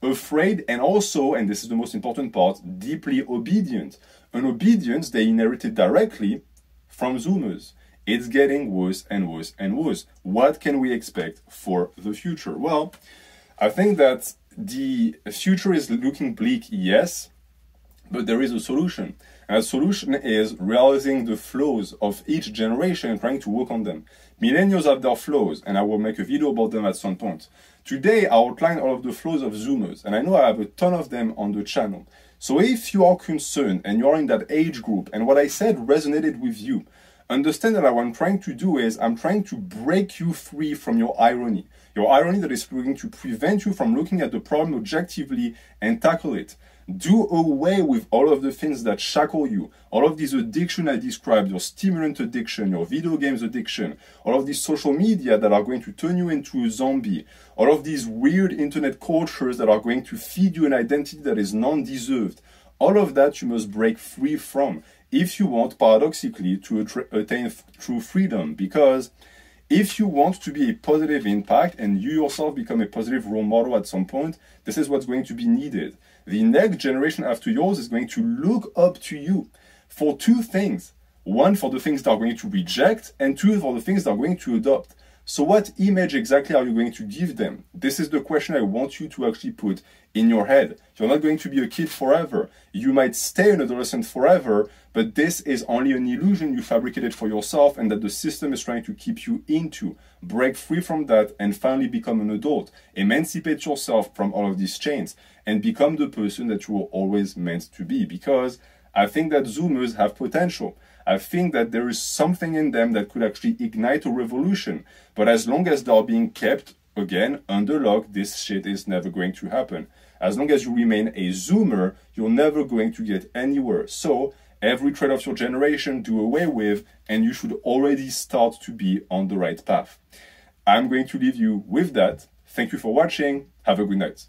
S1: afraid, and also, and this is the most important part, deeply obedient. An obedience they inherited directly from Zoomers it's getting worse and worse and worse. What can we expect for the future? Well, I think that the future is looking bleak, yes, but there is a solution. And the solution is realizing the flaws of each generation and trying to work on them. Millennials have their flaws, and I will make a video about them at some point. Today, I outline all of the flaws of Zoomers, and I know I have a ton of them on the channel. So if you are concerned and you are in that age group, and what I said resonated with you, understand that what I'm trying to do is I'm trying to break you free from your irony. Your irony that is going to prevent you from looking at the problem objectively and tackle it. Do away with all of the things that shackle you, all of these addiction I described, your stimulant addiction, your video games addiction, all of these social media that are going to turn you into a zombie, all of these weird internet cultures that are going to feed you an identity that is non-deserved. All of that you must break free from if you want paradoxically to attain true freedom because if you want to be a positive impact and you yourself become a positive role model at some point, this is what's going to be needed. The next generation after yours is going to look up to you for two things. One, for the things they are going to reject, and two, for the things they are going to adopt. So, what image exactly are you going to give them? This is the question I want you to actually put in your head. You're not going to be a kid forever. You might stay an adolescent forever, but this is only an illusion you fabricated for yourself and that the system is trying to keep you into. Break free from that and finally become an adult. Emancipate yourself from all of these chains and become the person that you were always meant to be because I think that Zoomers have potential. I think that there is something in them that could actually ignite a revolution. But as long as they're being kept, again, under lock, this shit is never going to happen. As long as you remain a Zoomer, you're never going to get anywhere. So, every trait of your generation, do away with, and you should already start to be on the right path. I'm going to leave you with that. Thank you for watching. Have a good night.